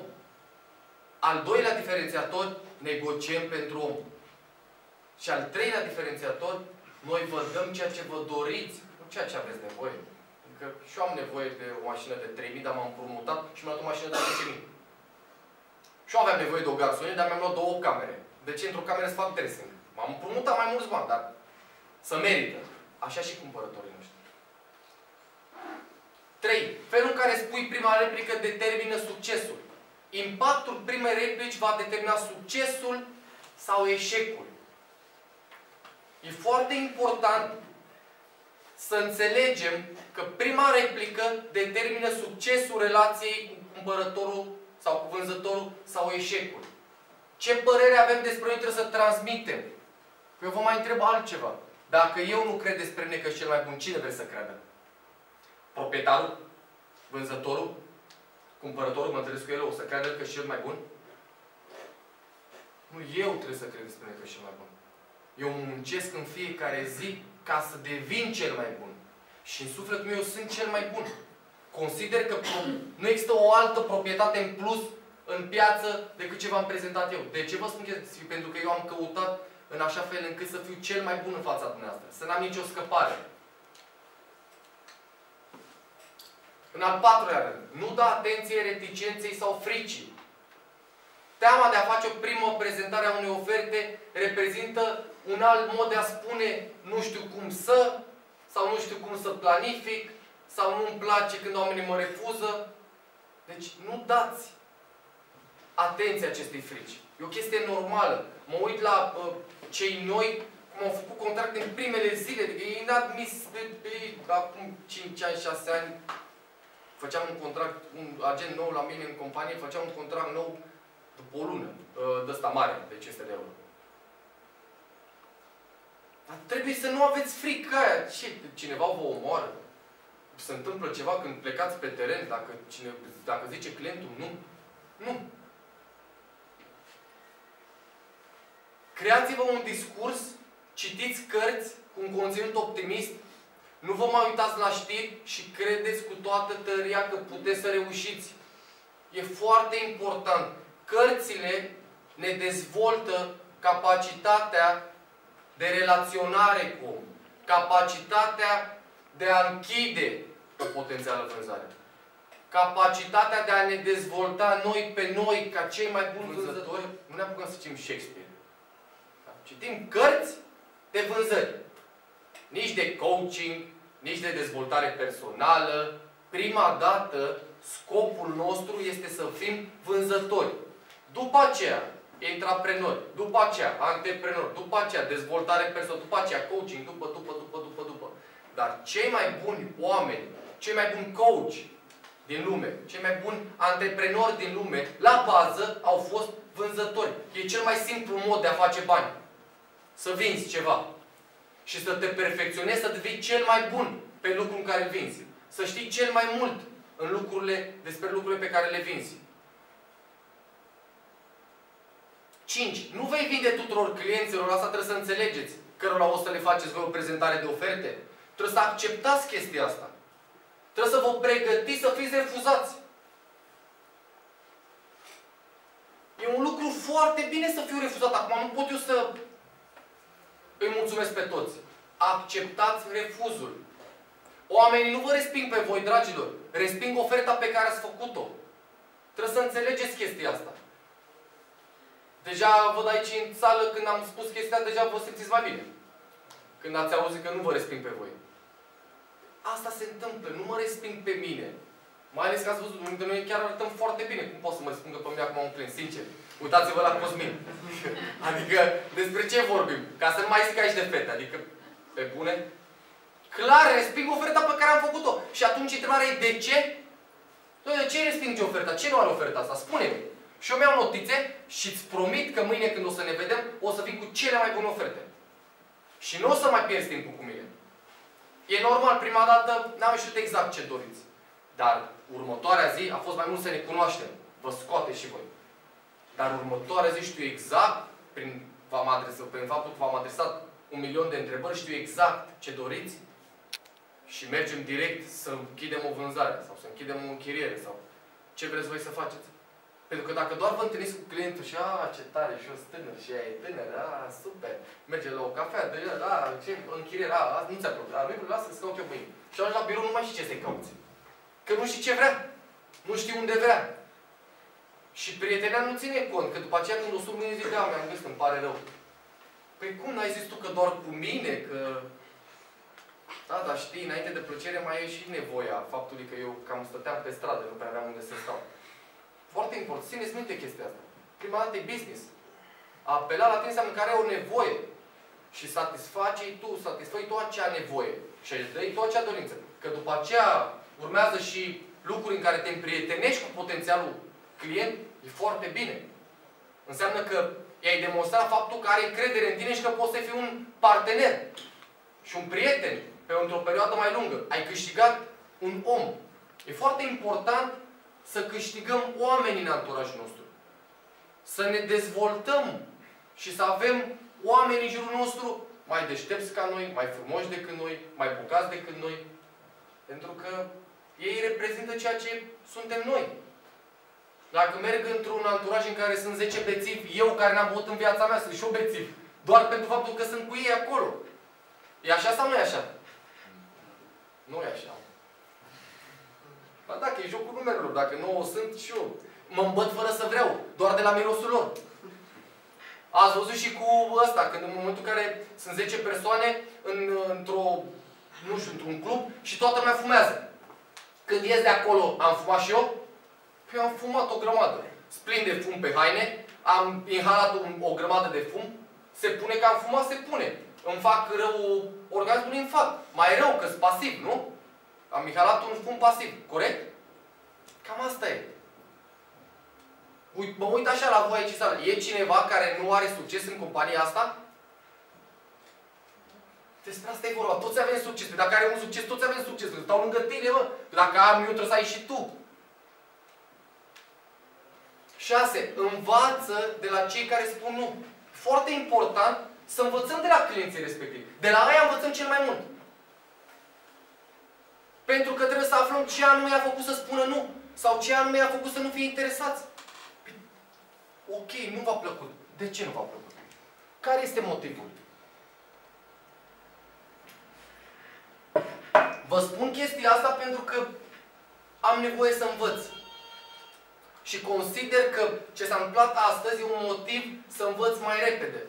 Al doilea diferențiator, negociem pentru om. Și al treilea diferențiator, noi vă dăm ceea ce vă doriți, nu ceea ce aveți nevoie. Adică și eu am nevoie de o mașină de 3.000, dar m-am împrumutat și mi-am luat o mașină de 10.000. Și eu aveam nevoie de o garsonie, dar mi-am luat două camere. De ce într-o cameră să fac dressing? M-am împrumutat mai mulți bani, dar să merită. Așa și cumpărătorii noștri. 3. Felul în care spui prima replică determină succesul. Impactul primei replici va determina succesul sau eșecul. E foarte important să înțelegem că prima replică determină succesul relației cu cumpărătorul sau cu vânzătorul sau eșecul. Ce părere avem despre noi trebuie să transmitem? Eu vă mai întreb altceva. Dacă eu nu cred despre mine că e cel mai bun, cine vreți să creadă? Proprietarul? Vânzătorul? Cumpărătorul, mă întâlnesc cu el, o să creadă că e cel mai bun? Nu, eu trebuie să cred despre mine că e cel mai bun. Eu muncesc în fiecare zi ca să devin cel mai bun. Și în sufletul meu eu sunt cel mai bun. Consider că nu există o altă proprietate în plus în piață decât ce v-am prezentat eu. De ce vă spun chestii? Pentru că eu am căutat în așa fel încât să fiu cel mai bun în fața dumneavoastră. Să n-am nicio scăpare. În al patrulea rând, nu da atenție reticenței sau fricii. Teama de a face o primă prezentare a unei oferte reprezintă un alt mod de a spune nu știu cum să, sau nu știu cum să planific, sau nu-mi place când oamenii mă refuză. Deci nu dați atenție acestei frici. E o chestie normală. Mă uit la uh, cei noi, cum au făcut contract în primele zile. Adică e inadmis de, de, acum 5 ani, 6 ani. Făceam un contract, un agent nou la mine în companie, făceam un contract nou după o lună, uh, de ăsta mare, de 500 de euro. Dar trebuie să nu aveți frică aia. Ce? Cineva vă omoară? Se întâmplă ceva când plecați pe teren, dacă, cine, dacă zice clientul nu? Nu. Creați-vă un discurs, citiți cărți cu un conținut optimist, nu vă mai uitați la știri și credeți cu toată tăria că puteți să reușiți. E foarte important. Cărțile ne dezvoltă capacitatea de relaționare cu om, capacitatea de a închide o potențială vânzare, capacitatea de a ne dezvolta noi pe noi ca cei mai buni vânzători. Nu ne apucăm să citim Shakespeare. Citim cărți de vânzări. Nici de coaching, nici de dezvoltare personală. Prima dată, scopul nostru este să fim vânzători. După aceea, intraprenori, după aceea, antreprenori, după aceea, dezvoltare personală, după aceea, coaching, după, după, după, după, după. Dar cei mai buni oameni, cei mai buni coach din lume, cei mai buni antreprenori din lume, la bază au fost vânzători. E cel mai simplu mod de a face bani. Să vinzi ceva. Și să te perfecționezi, să devii cel mai bun pe lucrul în care îl vinzi. Să știi cel mai mult în lucrurile, despre lucrurile pe care le vinzi. 5. Nu vei vinde tuturor clienților, asta trebuie să înțelegeți, cărora o să le faceți voi o prezentare de oferte. Trebuie să acceptați chestia asta. Trebuie să vă pregătiți să fiți refuzați. E un lucru foarte bine să fiu refuzat. Acum nu pot eu să îi mulțumesc pe toți. Acceptați refuzul. Oamenii nu vă resping pe voi, dragilor. Resping oferta pe care ați făcut-o. Trebuie să înțelegeți chestia asta. Deja văd aici în sală, când am spus chestia, deja vă simțiți mai bine. Când ați auzit că nu vă resping pe voi. Asta se întâmplă. Nu mă resping pe mine. Mai ales că ați văzut, unde noi chiar arătăm foarte bine. Cum pot să mă respingă pe mine acum un client, sincer. Uitați-vă la Cosmin. *laughs* adică, despre ce vorbim? Ca să nu mai zic aici de fete. Adică, pe bune? Clar, resping oferta pe care am făcut-o. Și atunci întrebarea e de ce? Doamne, de ce respinge oferta? Ce nu are oferta asta? Spune-mi. Și eu mi-au notițe și îți promit că mâine când o să ne vedem, o să vin cu cele mai bune oferte. Și nu o să mai pierzi timpul cu mine. E normal, prima dată n-am ieșit exact ce doriți. Dar următoarea zi a fost mai mult să ne cunoaștem. Vă scoate și voi. Dar următoarea zi știu exact, prin, v-am adresat, prin faptul că v-am adresat un milion de întrebări, știu exact ce doriți și mergem direct să închidem o vânzare sau să închidem o închiriere sau ce vreți voi să faceți. Pentru că dacă doar vă întâlniți cu clientul și a, ce tare, și eu sunt tânăr, și ea e tânăr, a, super, merge la o cafea, de a, ce închiriere, a, a nu ți-a plăcut, a, nu lasă să caut eu mâine. Și ajungi la birou, nu mai știi ce să-i cauți. Că nu știi ce vrea. Nu știi unde vrea. Și prietenia nu ține cont, că după aceea când o sun mâine zic, da, mi-am găsit, îmi pare rău. Păi cum n-ai zis tu că doar cu mine, că... Da, dar știi, înainte de plăcere mai e și nevoia faptului că eu cam stăteam pe stradă, nu prea aveam unde să stau. Foarte important. Țineți minte chestia asta. Prima dată e business. A apela la tine înseamnă care are o nevoie. Și satisfaci tu, satisfai tu acea nevoie. Și îți dai tu acea dorință. Că după aceea urmează și lucruri în care te împrietenești cu potențialul client, e foarte bine. Înseamnă că i-ai demonstrat faptul că are încredere în tine și că poți să fii un partener și un prieten pe într-o perioadă mai lungă. Ai câștigat un om. E foarte important să câștigăm oameni în anturajul nostru. Să ne dezvoltăm și să avem oameni în jurul nostru mai deștepți ca noi, mai frumoși decât noi, mai bogați decât noi. Pentru că ei reprezintă ceea ce suntem noi. Dacă merg într-un anturaj în care sunt 10 bețivi, eu care n-am băut în viața mea, sunt și eu bețiv. Doar pentru faptul că sunt cu ei acolo. E așa sau nu e așa? Nu e așa. Ba dacă e jocul numerelor, dacă nu o sunt și eu. Mă îmbăt fără să vreau, doar de la mirosul lor. Ați văzut și cu ăsta, când în momentul în care sunt 10 persoane în, într-o, nu știu, într-un club și toată lumea fumează. Când ies de acolo, am fumat și eu? Păi am fumat o grămadă. Splin de fum pe haine, am inhalat un, o grămadă de fum, se pune că am fumat, se pune. Îmi fac rău organismului, îmi fac. Mai rău, că sunt pasiv, nu? Am inhalat un fum pasiv, corect? Cam asta e. Uit, mă uit așa la voi aici sală. E cineva care nu are succes în compania asta? Despre asta e vorba. Toți avem succes. Păi dacă are un succes, toți avem succes. Că stau lângă tine, mă. Păi dacă am eu, trebuie să ai și tu. 6. Învață de la cei care spun nu. Foarte important să învățăm de la clienții respectivi. De la aia învățăm cel mai mult. Pentru că trebuie să aflăm ce anume i-a făcut să spună nu. Sau ce anume i-a făcut să nu fie interesați. Păi, ok, nu v-a plăcut. De ce nu v-a plăcut? Care este motivul? Vă spun chestia asta pentru că am nevoie să învăț. Și consider că ce s-a întâmplat astăzi e un motiv să învăț mai repede.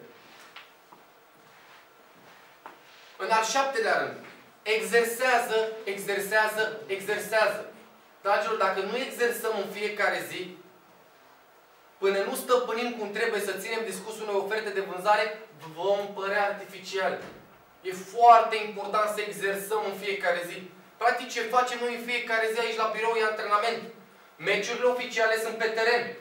În al șaptelea rând, exersează, exersează, exersează. Dragilor, dacă nu exersăm în fiecare zi, până nu stăpânim cum trebuie să ținem discursul unei oferte de vânzare, vom părea artificiali. E foarte important să exersăm în fiecare zi. Practic ce facem noi în fiecare zi aici la birou e antrenament. Meciurile oficiale sunt pe teren.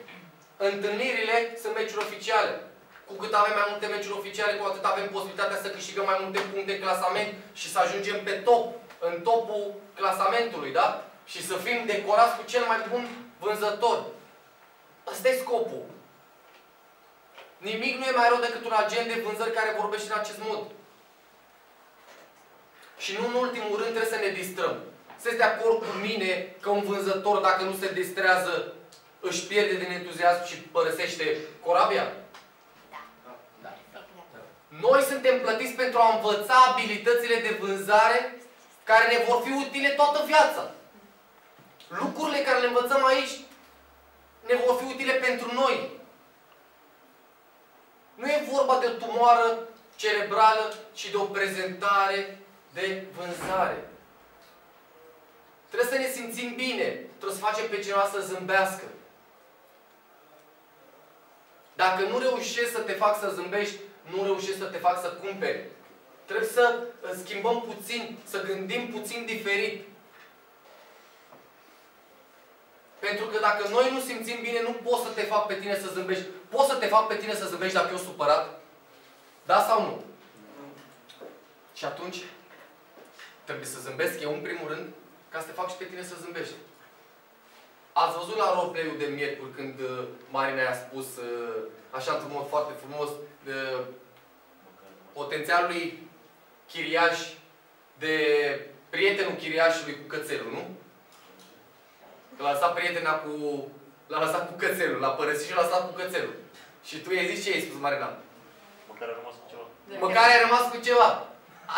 Întâlnirile sunt meciuri oficiale. Cu cât avem mai multe meciuri oficiale, cu atât avem posibilitatea să câștigăm mai multe puncte în clasament și să ajungem pe top, în topul clasamentului, da? Și să fim decorați cu cel mai bun vânzător. Ăsta e scopul. Nimic nu e mai rău decât un agent de vânzări care vorbește în acest mod. Și nu în ultimul rând trebuie să ne distrăm. Sunteți de acord cu mine că un vânzător, dacă nu se distrează, își pierde din entuziasm și părăsește corabia? Noi suntem plătiți pentru a învăța abilitățile de vânzare care ne vor fi utile toată viața. Lucrurile care le învățăm aici ne vor fi utile pentru noi. Nu e vorba de o tumoară cerebrală, ci de o prezentare de vânzare. Trebuie să ne simțim bine. Trebuie să facem pe cineva să zâmbească. Dacă nu reușești să te fac să zâmbești, nu reușești să te fac să cumperi. Trebuie să schimbăm puțin, să gândim puțin diferit. Pentru că dacă noi nu simțim bine, nu pot să te fac pe tine să zâmbești. Pot să te fac pe tine să zâmbești dacă eu supărat? Da sau nu? Și atunci, trebuie să zâmbesc eu în primul rând, ca să te fac și pe tine să zâmbești. Ați văzut la roleplay-ul de miercuri când uh, Marina i-a spus, uh, așa într-un mod foarte frumos, uh, potențialului chiriaș de prietenul chiriașului cu cățelul, nu? Că l-a lăsat prietena cu... L-a lăsat cu cățelul, l-a părăsit și l-a lăsat cu cățelul. Și tu i-ai zis ce ai spus, Marina? Măcar a rămas cu ceva. Măcar ai rămas cu ceva.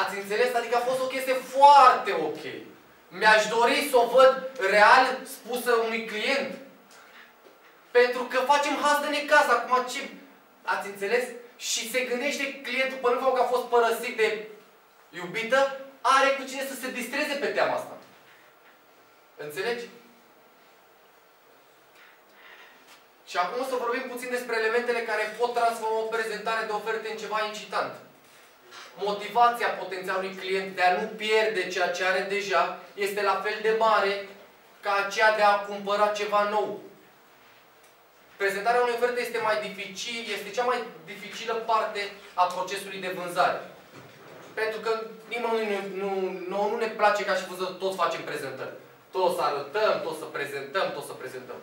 Ați înțeles? Adică a fost o chestie foarte ok. Mi-aș dori să o văd real spusă unui client. Pentru că facem haz de necaz. Acum ce... Ați înțeles? Și se gândește clientul, până că a fost părăsit de iubită, are cu cine să se distreze pe teama asta. Înțelegi? Și acum o să vorbim puțin despre elementele care pot transforma o prezentare de oferte în ceva incitant. Motivația potențialului client de a nu pierde ceea ce are deja este la fel de mare ca aceea de a cumpăra ceva nou. Prezentarea unei oferte este mai dificil, este cea mai dificilă parte a procesului de vânzare. Pentru că nimănui nu, nu, nu, nu ne place ca și vânzător, toți facem prezentări. Toți să arătăm, toți să prezentăm, toți să prezentăm.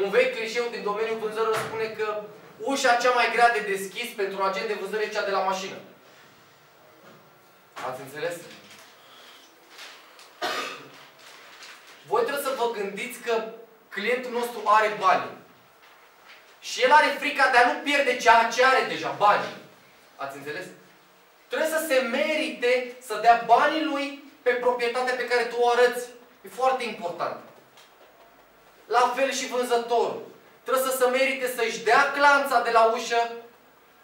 Un vechi clișeu din domeniul vânzărilor spune că ușa cea mai grea de deschis pentru un agent de vânzări e cea de la mașină. Ați înțeles? Voi trebuie să vă gândiți că clientul nostru are bani. Și el are frica de a nu pierde ceea ce are deja, banii. Ați înțeles? Trebuie să se merite să dea banii lui pe proprietatea pe care tu o arăți. E foarte important. La fel și vânzătorul. Trebuie să se merite să-și dea clanța de la ușă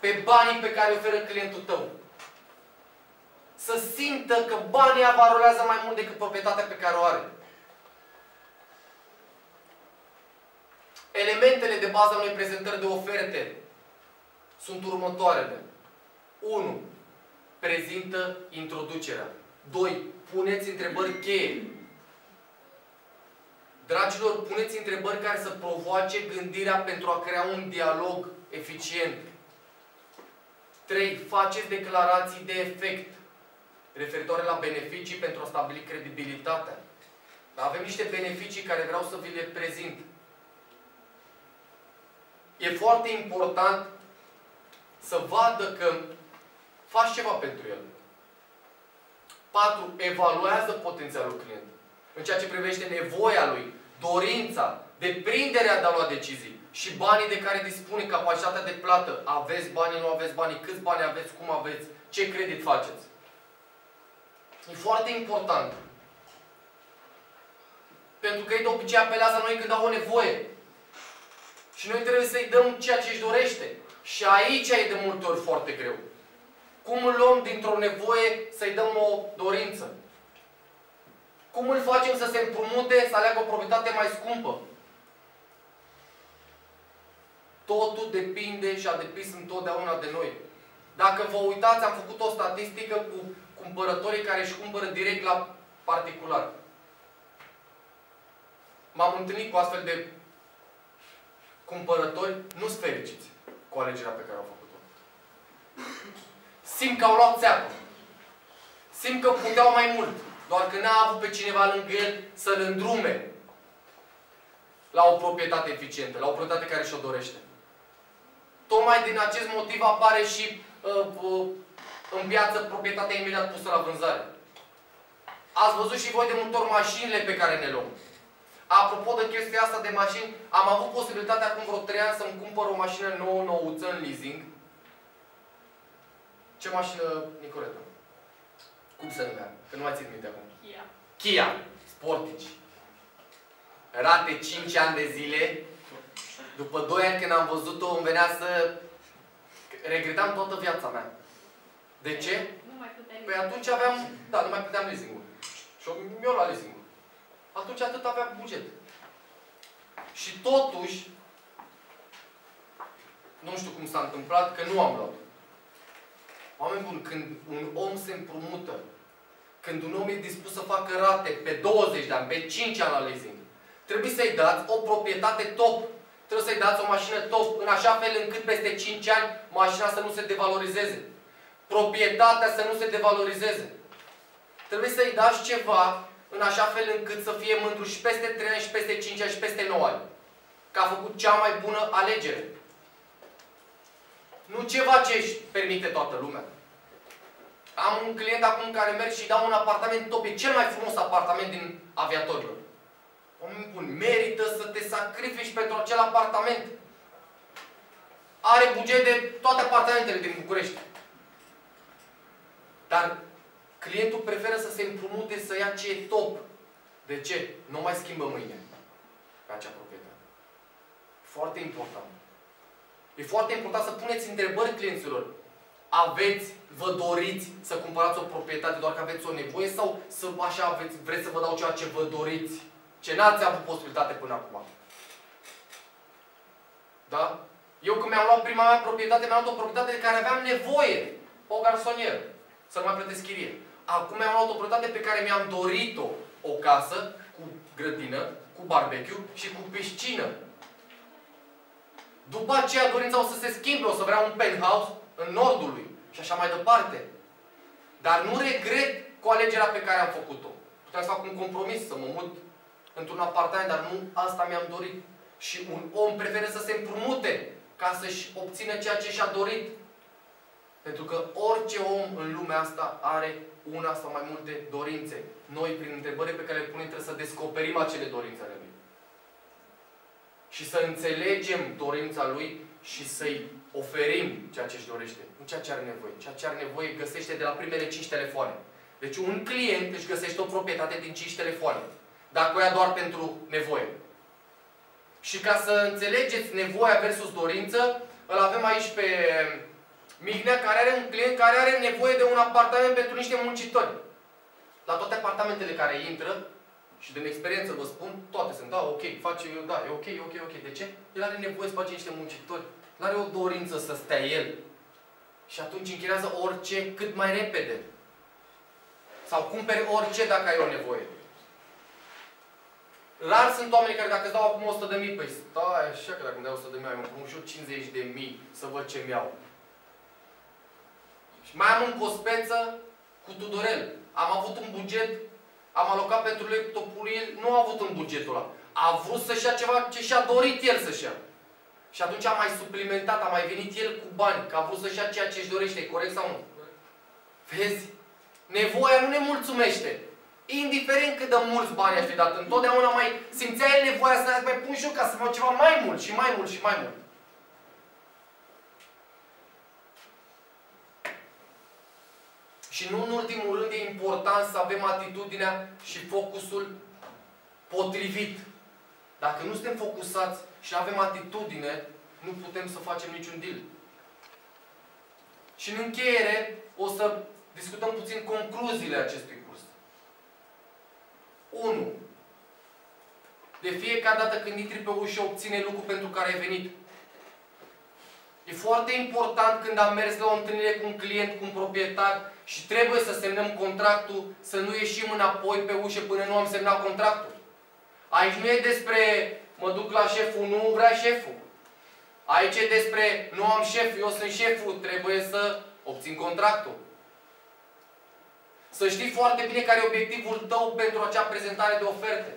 pe banii pe care îi oferă clientul tău. Să simtă că banii avarolează mai mult decât proprietatea pe care o are. Elementele de bază ale unei prezentări de oferte sunt următoarele. 1. Prezintă introducerea. 2. Puneți întrebări cheie. Dragilor, puneți întrebări care să provoace gândirea pentru a crea un dialog eficient. 3. Faceți declarații de efect referitoare la beneficii pentru a stabili credibilitatea. Avem niște beneficii care vreau să vi le prezint. E foarte important să vadă că faci ceva pentru el. 4. Evaluează potențialul client. În ceea ce privește nevoia lui, dorința, deprinderea de a lua decizii și banii de care dispune, capacitatea de plată. Aveți banii, nu aveți banii, câți bani aveți, cum aveți, ce credit faceți. E foarte important. Pentru că ei de obicei apelează noi când au o nevoie. Și noi trebuie să-i dăm ceea ce își dorește. Și aici e de multe ori foarte greu. Cum îl luăm dintr-o nevoie să-i dăm o dorință? Cum îl facem să se împrumute, să aleagă o proprietate mai scumpă? Totul depinde și a depins întotdeauna de noi. Dacă vă uitați, am făcut o statistică cu cumpărătorii care își cumpără direct la particular. M-am întâlnit cu astfel de cumpărători, nu sunt fericiți cu alegerea pe care au făcut-o. Simt că au luat țeapă. Simt că puteau mai mult. Doar că n-a avut pe cineva lângă el să-l îndrume la o proprietate eficientă, la o proprietate care și-o dorește. Tocmai din acest motiv apare și uh, uh, în piață proprietatea imediat pusă la vânzare. Ați văzut și voi de multe ori mașinile pe care ne luăm. Apropo de chestia asta de mașini, am avut posibilitatea acum vreo 3 ani să-mi cumpăr o mașină nouă, nouță, în leasing. Ce mașină, Nicoleta? Cum se numea? Că nu mai țin minte acum. Chia. Kia. Sportage. Rate 5 ani de zile. După 2 ani când am văzut-o, îmi venea să... Regretam toată viața mea. De ce? Nu mai puteai. Păi atunci aveam... Da, nu mai puteam leasing-ul. Și mi-o luat leasing-ul. Atunci atât aveam buget. Și totuși, nu știu cum s-a întâmplat, că nu am luat. Oameni buni, când un om se împrumută, când un om e dispus să facă rate pe 20 de ani, pe 5 ani la leasing, trebuie să-i dați o proprietate top. Trebuie să-i dați o mașină top, în așa fel încât peste 5 ani mașina să nu se devalorizeze. Proprietatea să nu se devalorizeze. Trebuie să-i dați ceva în așa fel încât să fie mândru și peste 3 ani, și peste 5 ani, și peste 9 ani. Că a făcut cea mai bună alegere. Nu ceva ce își permite toată lumea. Am un client acum care merg și dau un apartament top. E cel mai frumos apartament din aviatorilor. Oameni buni, merită să te sacrifici pentru acel apartament. Are buget de toate apartamentele din București. Dar clientul preferă să se împrumute să ia ce e top. De ce? Nu mai schimbă mâine pe acea proprietate. Foarte important. E foarte important să puneți întrebări clienților. Aveți, vă doriți să cumpărați o proprietate doar că aveți o nevoie sau să așa aveți, vreți să vă dau ceea ce vă doriți? Ce n-ați avut posibilitate până acum. Da? Eu când mi-am luat prima mea proprietate, mi-am luat o proprietate de care aveam nevoie. O garsonieră. Să nu mai plătesc chirie. Acum mi-am luat o proprietate pe care mi-am dorit-o. O casă cu grădină, cu barbecue și cu piscină. După aceea dorința o să se schimbe, o să vrea un penthouse în nordul lui și așa mai departe. Dar nu regret cu alegerea pe care am făcut-o. Puteam să fac un compromis, să mă mut într-un apartament, dar nu asta mi-am dorit. Și un om preferă să se împrumute ca să-și obțină ceea ce și-a dorit. Pentru că orice om în lumea asta are una sau mai multe dorințe. Noi, prin întrebările pe care le punem, trebuie să descoperim acele dorințe ale lui. Și să înțelegem dorința lui și să-i oferim ceea ce își dorește. Nu ceea ce are nevoie. Ceea ce are nevoie găsește de la primele 5 telefoane. Deci un client își găsește o proprietate din 5 telefoane. Dacă o ia doar pentru nevoie. Și ca să înțelegeți nevoia versus dorință, îl avem aici pe Mignea, care are un client care are nevoie de un apartament pentru niște muncitori. La toate apartamentele care intră, și din experiență vă spun, toate sunt, da, ok, face, da, e ok, ok, ok. De ce? El are nevoie să face niște muncitori. Nu are o dorință să stea el. Și atunci închirează orice cât mai repede. Sau cumperi orice dacă ai o nevoie. Rar sunt oameni care dacă îți dau acum 100 de mii, păi stai așa că dacă îmi dai 100 de mii, ai un și eu 50 de mii să văd ce-mi iau. Și mai am un cospeță cu Tudorel. Am avut un buget, am alocat pentru laptopul el, nu a avut în bugetul ăla. A vrut să-și ia ceva ce și-a dorit el să-și ia. Și atunci a mai suplimentat, a mai venit el cu bani, că a vrut să-și ia ceea ce își dorește. E corect sau nu? Vezi? Nevoia nu ne mulțumește. Indiferent cât de mulți bani aș fi dat, întotdeauna mai simțea el nevoia să mai pun și eu ca să fac ceva mai mult și mai mult și mai mult. Și nu în ultimul rând e important să avem atitudinea și focusul potrivit. Dacă nu suntem focusați și nu avem atitudine, nu putem să facem niciun deal. Și în încheiere o să discutăm puțin concluziile acestui curs. 1. De fiecare dată când intri pe ușă, obține lucru pentru care ai venit. E foarte important când am mers la o întâlnire cu un client, cu un proprietar și trebuie să semnăm contractul, să nu ieșim înapoi pe ușă până nu am semnat contractul. Aici nu e despre mă duc la șeful, nu vrea șeful. Aici e despre nu am șef, eu sunt șeful, trebuie să obțin contractul. Să știi foarte bine care e obiectivul tău pentru acea prezentare de oferte.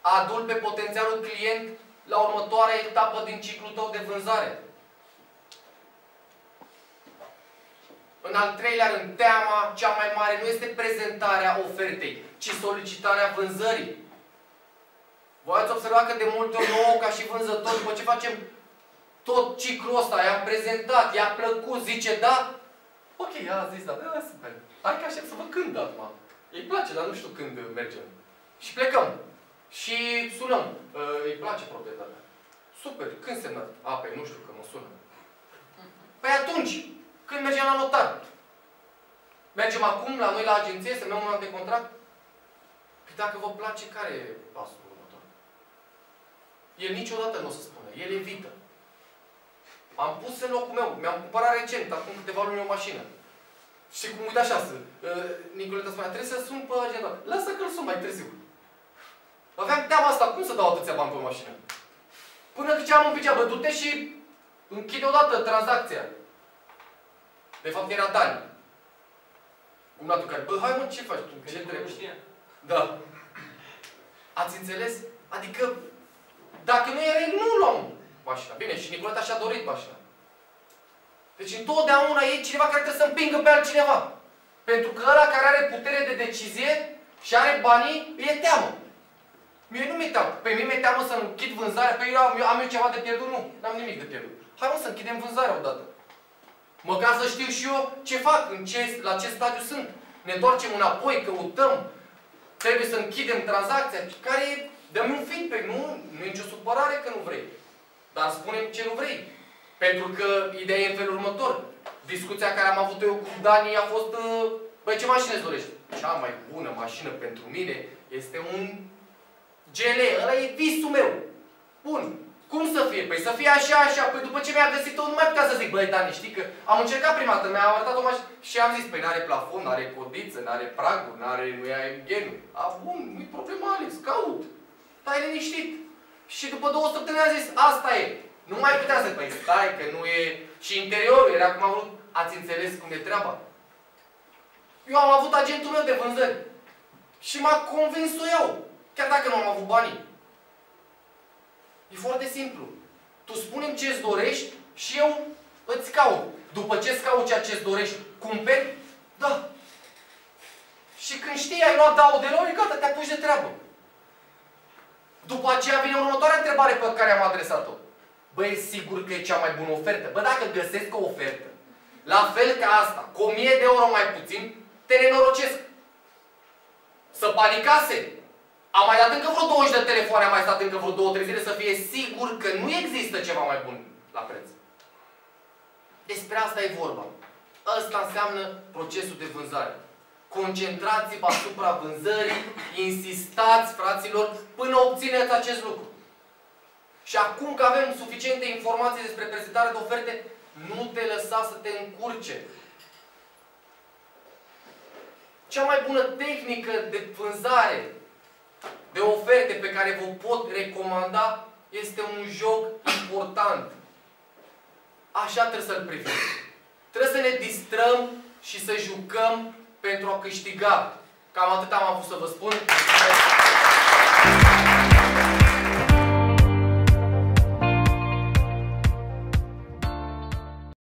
Adul pe potențialul client la următoarea etapă din ciclul tău de vânzare. În al treilea rând, teama cea mai mare nu este prezentarea ofertei, ci solicitarea vânzării. Voi ați observat că de multe ori nouă, ca și vânzător, după ce facem tot ciclul ăsta, i-am prezentat, i-a plăcut, zice da, ok, a zis da, da, super. Hai că aștept să văd când acum. Îi place, dar nu știu când mergem. Și plecăm. Și sunăm. Uh, îi place proprietatea. Super, când semnat? A, păi nu știu, că mă sună. Păi atunci, când mergem la notar? Mergem acum la noi la agenție, semnăm un an de contract? Păi dacă vă place, care e pasul următor? El niciodată nu o să spună. El evită. Am pus în locul meu. Mi-am cumpărat recent, acum câteva luni, o mașină. Și cum uite așa, să, uh, Nicoleta spunea, trebuie să sun pe agenda. Lasă că-l sun mai târziu. Aveam teama asta, cum să dau atâția bani pe mașină? Până că ce am un picea, bă, du-te și închide odată tranzacția. De fapt era Dani. Cumnatul care, bă, hai mă, ce faci tu? Ce trebuie? știa. Da. Ați înțeles? Adică, dacă nu era el, nu luam mașina. Bine, și Nicoleta și-a dorit mașina. Deci întotdeauna e cineva care trebuie să împingă pe altcineva. Pentru că ăla care are putere de decizie și are banii, îi e teamă. Mie nu mi-e teamă. Pe mine mi-e teamă să închid vânzarea. Păi eu am, eu am eu ceva de pierdut? Nu. N-am nimic de pierdut. Hai mă să închidem vânzarea odată. Măcar să știu și eu ce fac, în ce, la ce stadiu sunt. Ne întoarcem înapoi, căutăm. Trebuie să închidem tranzacția. Care e, dă-mi un feedback. Nu, nu e nicio supărare că nu vrei. Dar spunem ce nu vrei. Pentru că ideea e în felul următor. Discuția care am avut eu cu Dani a fost uh, Băi, ce mașină îți dorești? Cea mai bună mașină pentru mine este un GL. Ăla e visul meu. Bun. Cum să fie? Păi să fie așa, așa. Păi după ce mi-a găsit-o, nu mai putea să zic, băi, Dani, știi că am încercat prima dată, mi-a arătat o mașină și am zis, păi n-are plafon, n-are codiță, n-are praguri, n-are, nu e genul. A, bun, nu-i problema, Alex, caut. Stai liniștit. Și după două săptămâni a zis, asta e. Nu mai putea să, păi stai, că nu e... Și interiorul era cum am vrut. Ați înțeles cum e treaba? Eu am avut agentul meu de vânzări. Și m-a convins-o eu. Chiar dacă nu am avut banii. E foarte simplu. Tu spune ce îți dorești și eu îți caut. După ce îți caut ceea ce îți dorești, cumperi? Da. Și când știi, ai luat dau de lor, gata, te apuci de treabă. După aceea vine următoarea întrebare pe care am adresat-o. Băi, e sigur că e cea mai bună ofertă? Bă, dacă găsesc o ofertă, la fel ca asta, cu 1000 de euro mai puțin, te nenorocesc. Să panicase. Am mai dat încă vreo 20 de telefoane, am mai stat încă vreo 2-3 zile să fie sigur că nu există ceva mai bun la preț. Despre asta e vorba. Ăsta înseamnă procesul de vânzare. Concentrați-vă asupra vânzării, insistați, fraților, până obțineți acest lucru. Și acum că avem suficiente informații despre prezentarea de oferte, nu te lăsa să te încurce. Cea mai bună tehnică de vânzare, de oferte pe care vă pot recomanda, este un joc important. Așa trebuie să-l privim. Trebuie să ne distrăm și să jucăm pentru a câștiga. Cam atât am avut să vă spun.